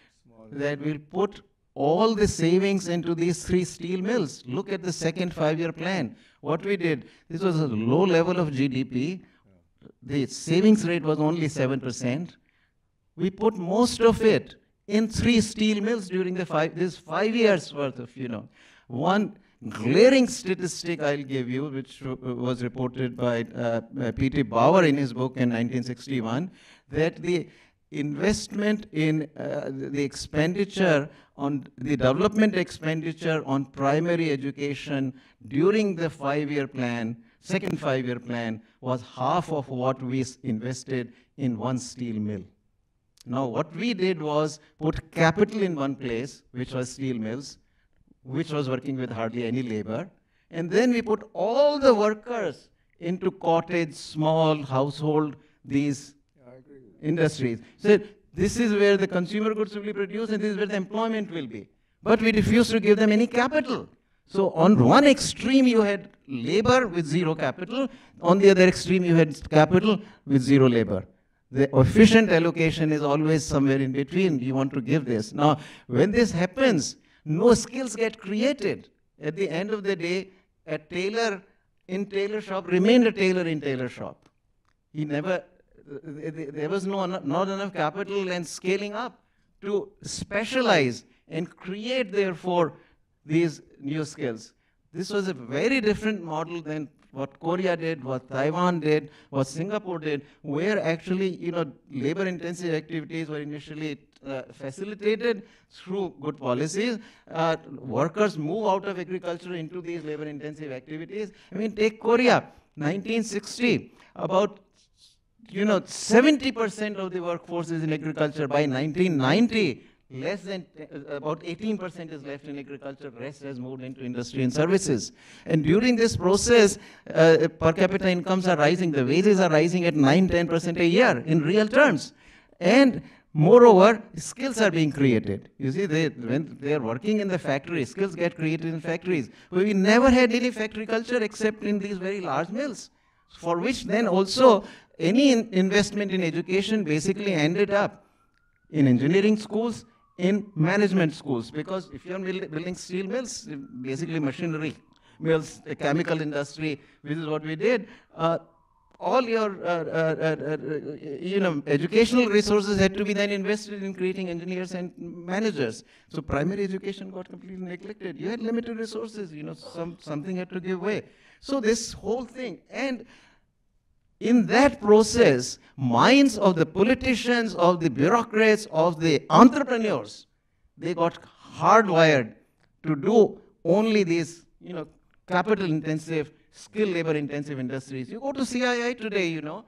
that we'll put all the savings into these three steel mills. Look at the second five-year plan. What we did, this was a low level of GDP. The savings rate was only 7%. We put most of it in three steel mills during the five, this five years worth of, you know. One glaring statistic I'll give you, which was reported by uh, P.T. Bauer in his book in 1961, that the investment in uh, the expenditure on the development expenditure on primary education during the five-year plan, second five-year plan, was half of what we invested in one steel mill. Now, what we did was put capital in one place, which was steel mills, which was working with hardly any labor, and then we put all the workers into cottage, small household, these industries. So this is where the consumer goods will be produced and this is where the employment will be. But we refuse to give them any capital. So on one extreme you had labor with zero capital, on the other extreme you had capital with zero labor. The efficient allocation is always somewhere in between. You want to give this. Now, when this happens, no skills get created. At the end of the day, a tailor in tailor shop remained a tailor in tailor shop. He never there was no, not enough capital and scaling up to specialize and create, therefore, these new skills. This was a very different model than what Korea did, what Taiwan did, what Singapore did, where actually, you know, labor-intensive activities were initially uh, facilitated through good policies. Uh, workers move out of agriculture into these labor-intensive activities. I mean, take Korea, 1960, about you know, 70% of the workforce is in agriculture. By 1990, less than, uh, about 18% is left in agriculture, rest has moved into industry and services. And during this process, uh, per capita incomes are rising, the wages are rising at 9, 10% a year in real terms. And moreover, skills are being created. You see, they, when they are working in the factory, skills get created in factories. We never had any factory culture except in these very large mills, for which then also any in investment in education basically ended up in engineering schools, in management schools, because if you're building steel mills, basically machinery mills, chemical industry, which is what we did, uh, all your, uh, uh, uh, uh, you know, educational resources had to be then invested in creating engineers and managers. So primary education got completely neglected. You had limited resources, you know, some, something had to give way. So this whole thing, and in that process, minds of the politicians, of the bureaucrats, of the entrepreneurs, they got hardwired to do only these, you know, capital intensive, skill labor intensive industries. You go to CII today, you know,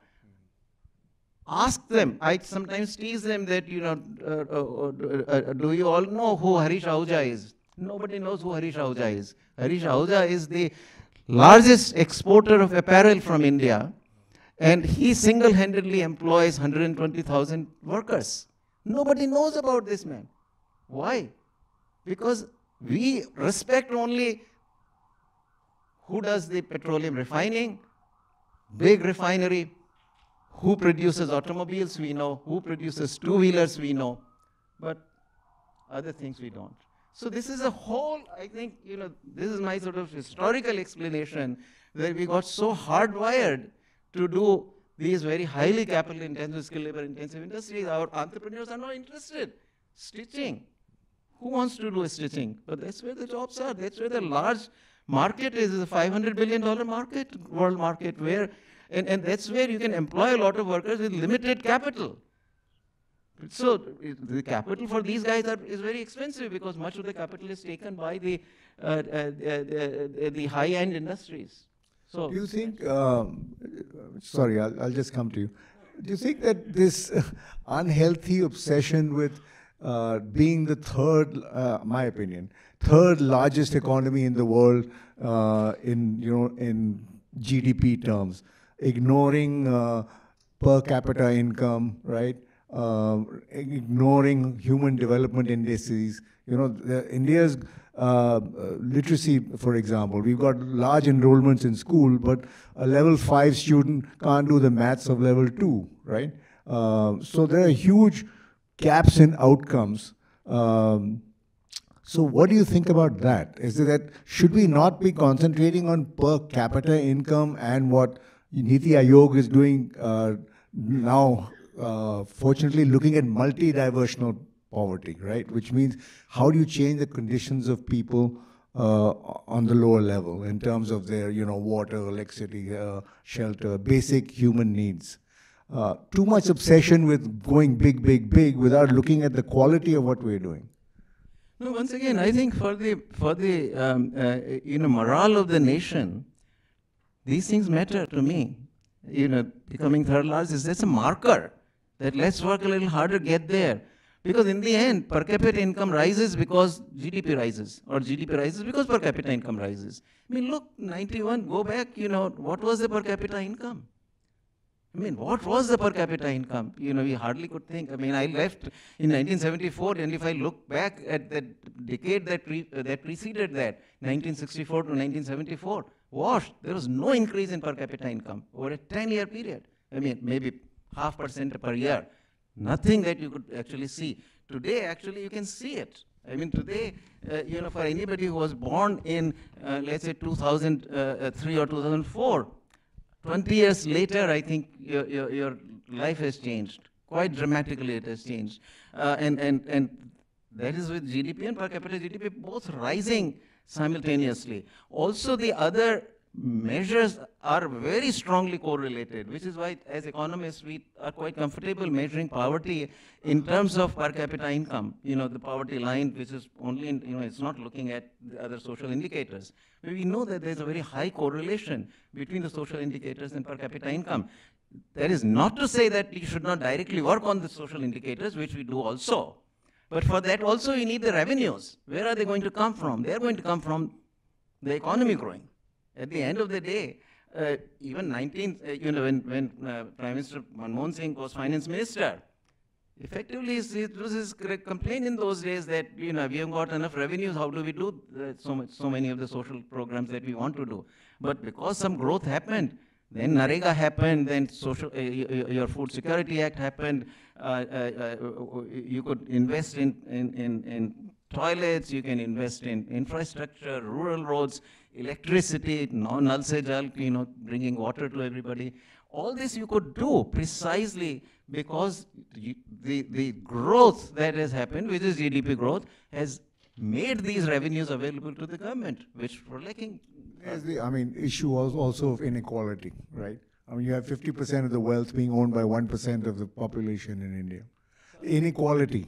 ask them. I sometimes tease them that, you know, uh, uh, uh, do you all know who Harish Ahuja is? Nobody knows who Harish Ahuja is. Harish Ahuja is the largest exporter of apparel from India. And he single-handedly employs 120,000 workers. Nobody knows about this man. Why? Because we respect only who does the petroleum refining, big refinery, who produces automobiles, we know, who produces two-wheelers, we know, but other things we don't. So this is a whole, I think, you know, this is my sort of historical explanation that we got so hardwired to do these very highly capital intensive, skill labor intensive industries. Our entrepreneurs are not interested. Stitching. Who wants to do stitching? But that's where the jobs are. That's where the large market is, is a $500 billion market, world market, where, and, and that's where you can employ a lot of workers with limited capital. So the capital for these guys are, is very expensive because much of the capital is taken by the, uh, uh, uh, the high-end industries. So do you think? Um, sorry, I'll, I'll, just come to you. Do you think that this unhealthy obsession with uh, being the third, uh, my opinion, third largest economy in the world uh, in you know in GDP terms, ignoring uh, per capita income, right? um, ignoring human development indices. You know, India's uh, literacy, for example, we've got large enrollments in school, but a level five student can't do the maths of level two, right? Uh, so there are huge gaps in outcomes. Um, so what do you think about that? Is it that should we not be concentrating on per capita income and what Niti Aayog is doing uh, now? Uh, fortunately, looking at multi-dimensional poverty, right? Which means how do you change the conditions of people uh, on the lower level in terms of their, you know, water, electricity, uh, shelter, basic human needs. Uh, too much obsession with going big, big, big without looking at the quality of what we're doing. No, once again, I think for the for the um, uh, you know morale of the nation, these things matter to me. You know, becoming third largest is that's a marker that let's work a little harder, get there. Because in the end, per capita income rises because GDP rises, or GDP rises because per capita income rises. I mean, look, 91, go back, you know, what was the per capita income? I mean, what was the per capita income? You know, we hardly could think. I mean, I left in 1974, and if I look back at the decade that, uh, that preceded that, 1964 to 1974, washed. There was no increase in per capita income over a 10-year period. I mean, maybe half percent per year. Nothing that you could actually see. Today, actually, you can see it. I mean, today, uh, you know, for anybody who was born in, uh, let's say, 2003 or 2004, 20 years later, I think your, your, your life has changed. Quite dramatically, it has changed. Uh, and, and, and that is with GDP and per capita GDP both rising simultaneously. Also, the other measures are very strongly correlated, which is why as economists we are quite comfortable measuring poverty in terms of per capita income. You know, the poverty line, which is only, in, you know, it's not looking at the other social indicators. But We know that there's a very high correlation between the social indicators and per capita income. That is not to say that you should not directly work on the social indicators, which we do also. But for that also you need the revenues. Where are they going to come from? They're going to come from the economy growing. At the end of the day, uh, even 19, uh, you know, when, when uh, Prime Minister Manmohan Singh was finance minister, effectively it was his complaint in those days that, you know, we haven't got enough revenues, how do we do uh, so, much, so many of the social programs that we want to do? But because some growth happened, then NREGA happened, then social, uh, your Food Security Act happened, uh, you could invest in, in, in, in toilets, you can invest in infrastructure, rural roads, electricity, se jal, you know, bringing water to everybody. All this you could do precisely because the, the growth that has happened, which is GDP growth, has made these revenues available to the government, which were lacking. There's the, I mean, issue also of inequality, right? I mean, you have 50% of the wealth being owned by 1% of the population in India. Inequality.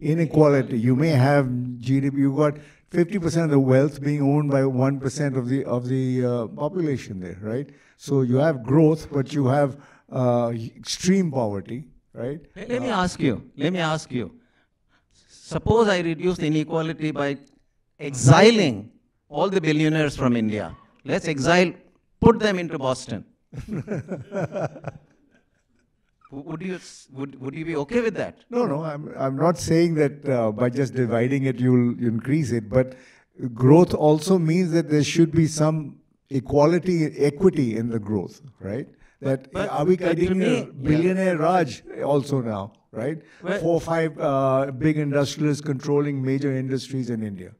Inequality. You may have GDP, you got 50% of the wealth being owned by 1% of the, of the uh, population there, right? So you have growth, but you have uh, extreme poverty, right? Let me ask you, let me ask you. Suppose I reduce inequality by exiling all the billionaires from India. Let's exile, put them into Boston. Would you, would, would you be okay with that? No, no, I'm, I'm not saying that uh, by just dividing it you'll increase it, but growth also means that there should be some equality, equity in the growth, right? That but, are we getting me, a billionaire yeah. Raj also now, right? Well, Four or five uh, big industrialists controlling major industries in India.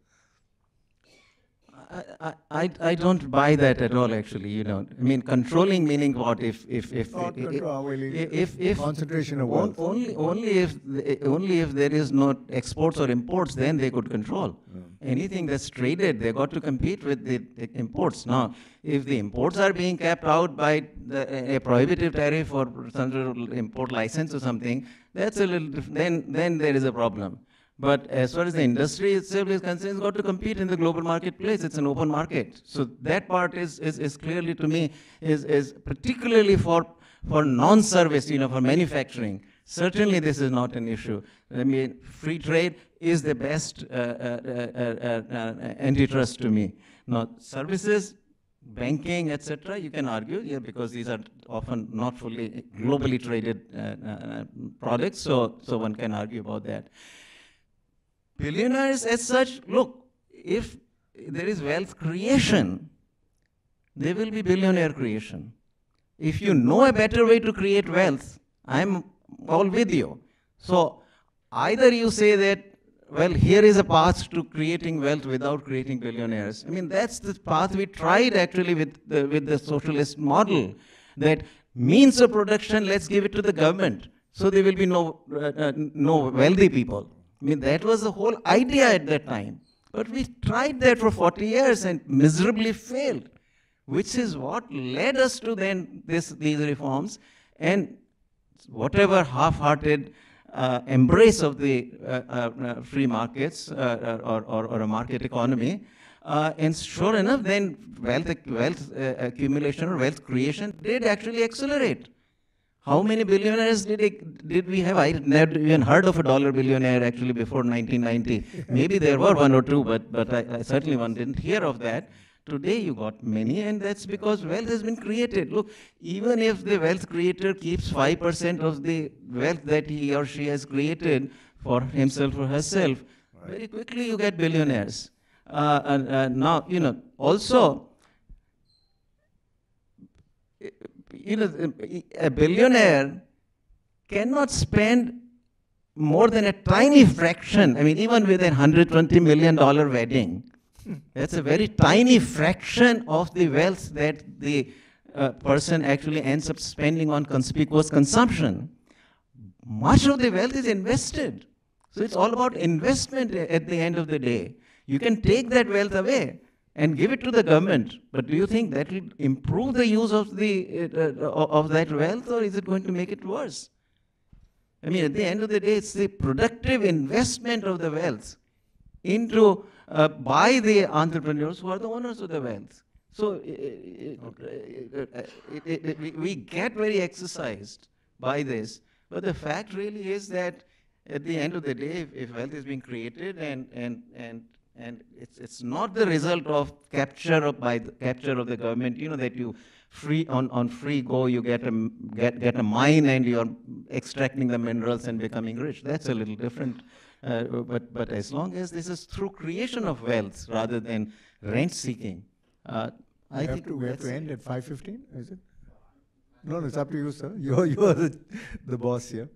I, I, I don't buy that at all, actually, you know. I mean, controlling meaning what? If, if, if, Not if, if, if, if concentration of wealth. Only, only, if, only if there is no exports or imports, then they could control. Yeah. Anything that's traded, they got to compete with the, the, imports. Now, if the imports are being kept out by the, a prohibitive tariff or some import license or something, that's a little, then, then there is a problem. But as far as the industry itself is concerned, it's got to compete in the global marketplace. It's an open market. So that part is, is, is clearly to me, is, is particularly for, for non-service, you know, for manufacturing. Certainly this is not an issue. I mean, free trade is the best uh, uh, uh, uh, uh antitrust to me. Now, services, banking, etc., you can argue, yeah, because these are often not fully globally traded uh, uh, products, so, so one can argue about that. Billionaires as such, look, if there is wealth creation, there will be billionaire creation. If you know a better way to create wealth, I'm all with you. So either you say that well, here is a path to creating wealth without creating billionaires. I mean, that's the path we tried actually with the, with the socialist model, that means of production, let's give it to the government. So there will be no, uh, uh, no wealthy people. I mean, that was the whole idea at that time. But we tried that for 40 years and miserably failed, which is what led us to then this, these reforms. And whatever half-hearted uh, embrace of the uh, uh, uh free markets uh, or, or, or, a market economy. and sure enough, then wealth, wealth accumulation or wealth creation did actually accelerate. How many billionaires did, it, did we have? I never even heard of a dollar billionaire actually before 1990. Maybe there were one or two, but, but I, I certainly one didn't hear of that. Today you got many, and that's because wealth has been created. Look, even if the wealth creator keeps 5% of the wealth that he or she has created for himself or herself, right. very quickly you get billionaires. Uh, and, uh, now, you know, also, you know, a billionaire cannot spend more than a tiny fraction. I mean, even with a $120 million wedding, that's a very tiny fraction of the wealth that the uh, person actually ends up spending on conspicuous consumption. Much of the wealth is invested. So it's all about investment at the end of the day. You can take that wealth away and give it to the government, but do you think that will improve the use of, the, uh, uh of that wealth or is it going to make it worse? I mean, at the end of the day, it's the productive investment of the wealth into uh, by the entrepreneurs who are the owners of the wealth. So it, it, it, we get very exercised by this, but the fact really is that at the end of the day, if, if wealth is being created and, and, and, and it's, it's not the result of capture of, by the capture of the government, you know, that you free on, on free go, you get a, get, get a mine and you're extracting the minerals and becoming rich. That's a little different uh, but, but as long as this is through creation of wealth rather than rent seeking, uh, I think to, we have to end at 5.15, is it? No, no, it's up to you, sir. You're, you're the, the boss here.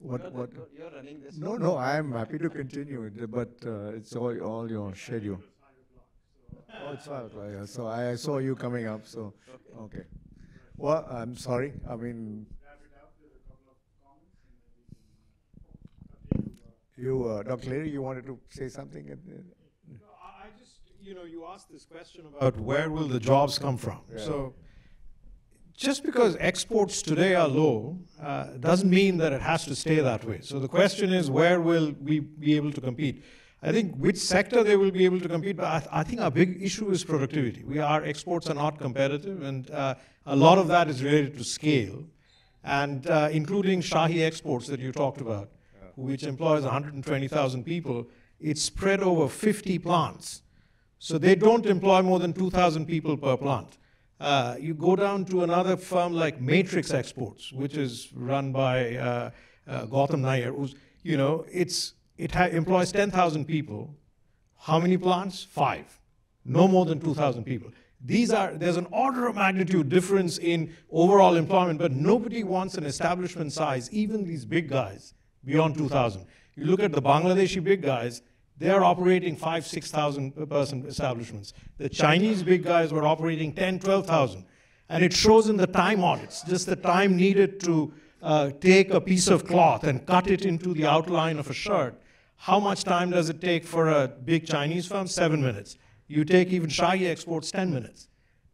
What, you're what? You're running this. No, no, I am happy to continue, but uh, it's all, all your schedule. Oh, it's five o'clock, yeah. So I saw you coming up, so, okay. Well, I'm sorry, I mean, You, uh, Dr. Lahiri, you wanted to say something? No, I just, you know, you asked this question about where will the jobs come from. Yeah. So just because exports today are low uh, doesn't mean that it has to stay that way. So the question is, where will we be able to compete? I think which sector they will be able to compete, but I, th I think our big issue is productivity. We are exports are not competitive, and uh, a lot of that is related to scale, and uh, including Shahi exports that you talked about which employs 120,000 people, it's spread over 50 plants. So they don't employ more than 2,000 people per plant. Uh, you go down to another firm like Matrix Exports, which is run by uh, uh, Gautam Nair, who's, you know, it's, it employs 10,000 people. How many plants? Five. No more than 2,000 people. These are, there's an order of magnitude difference in overall employment, but nobody wants an establishment size, even these big guys, beyond 2,000. You look at the Bangladeshi big guys, they're operating five, 6,000 person establishments. The Chinese big guys were operating 10, 12,000. And it shows in the time audits, just the time needed to uh, take a piece of cloth and cut it into the outline of a shirt. How much time does it take for a big Chinese firm? Seven minutes. You take even Shahi exports, 10 minutes.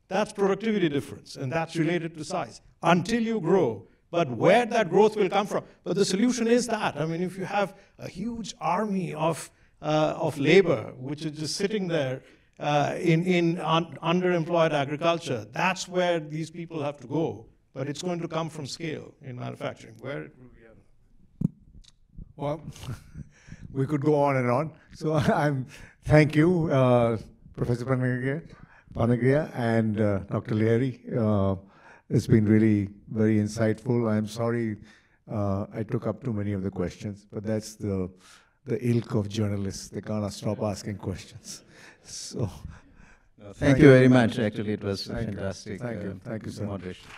That's productivity difference, and that's related to size. Until you grow, but where that growth will come from. But the solution is that. I mean, if you have a huge army of, of labor, which is just sitting there uh, in, in un underemployed agriculture, that's where these people have to go. But it's going to come from scale in manufacturing. Where it will be. Well, we could go on and on. So I'm, thank you, uh, Professor Panagariya. Panagariya and uh, Dr. Lahiri. Uh, it's been really very insightful. I'm sorry uh, I took up too many of the questions, but that's the, the ilk of journalists. They can't stop asking questions. So, Thank you very much. Actually, it was Thank you. fantastic. Thank you. uh, Thank you so much. moderation.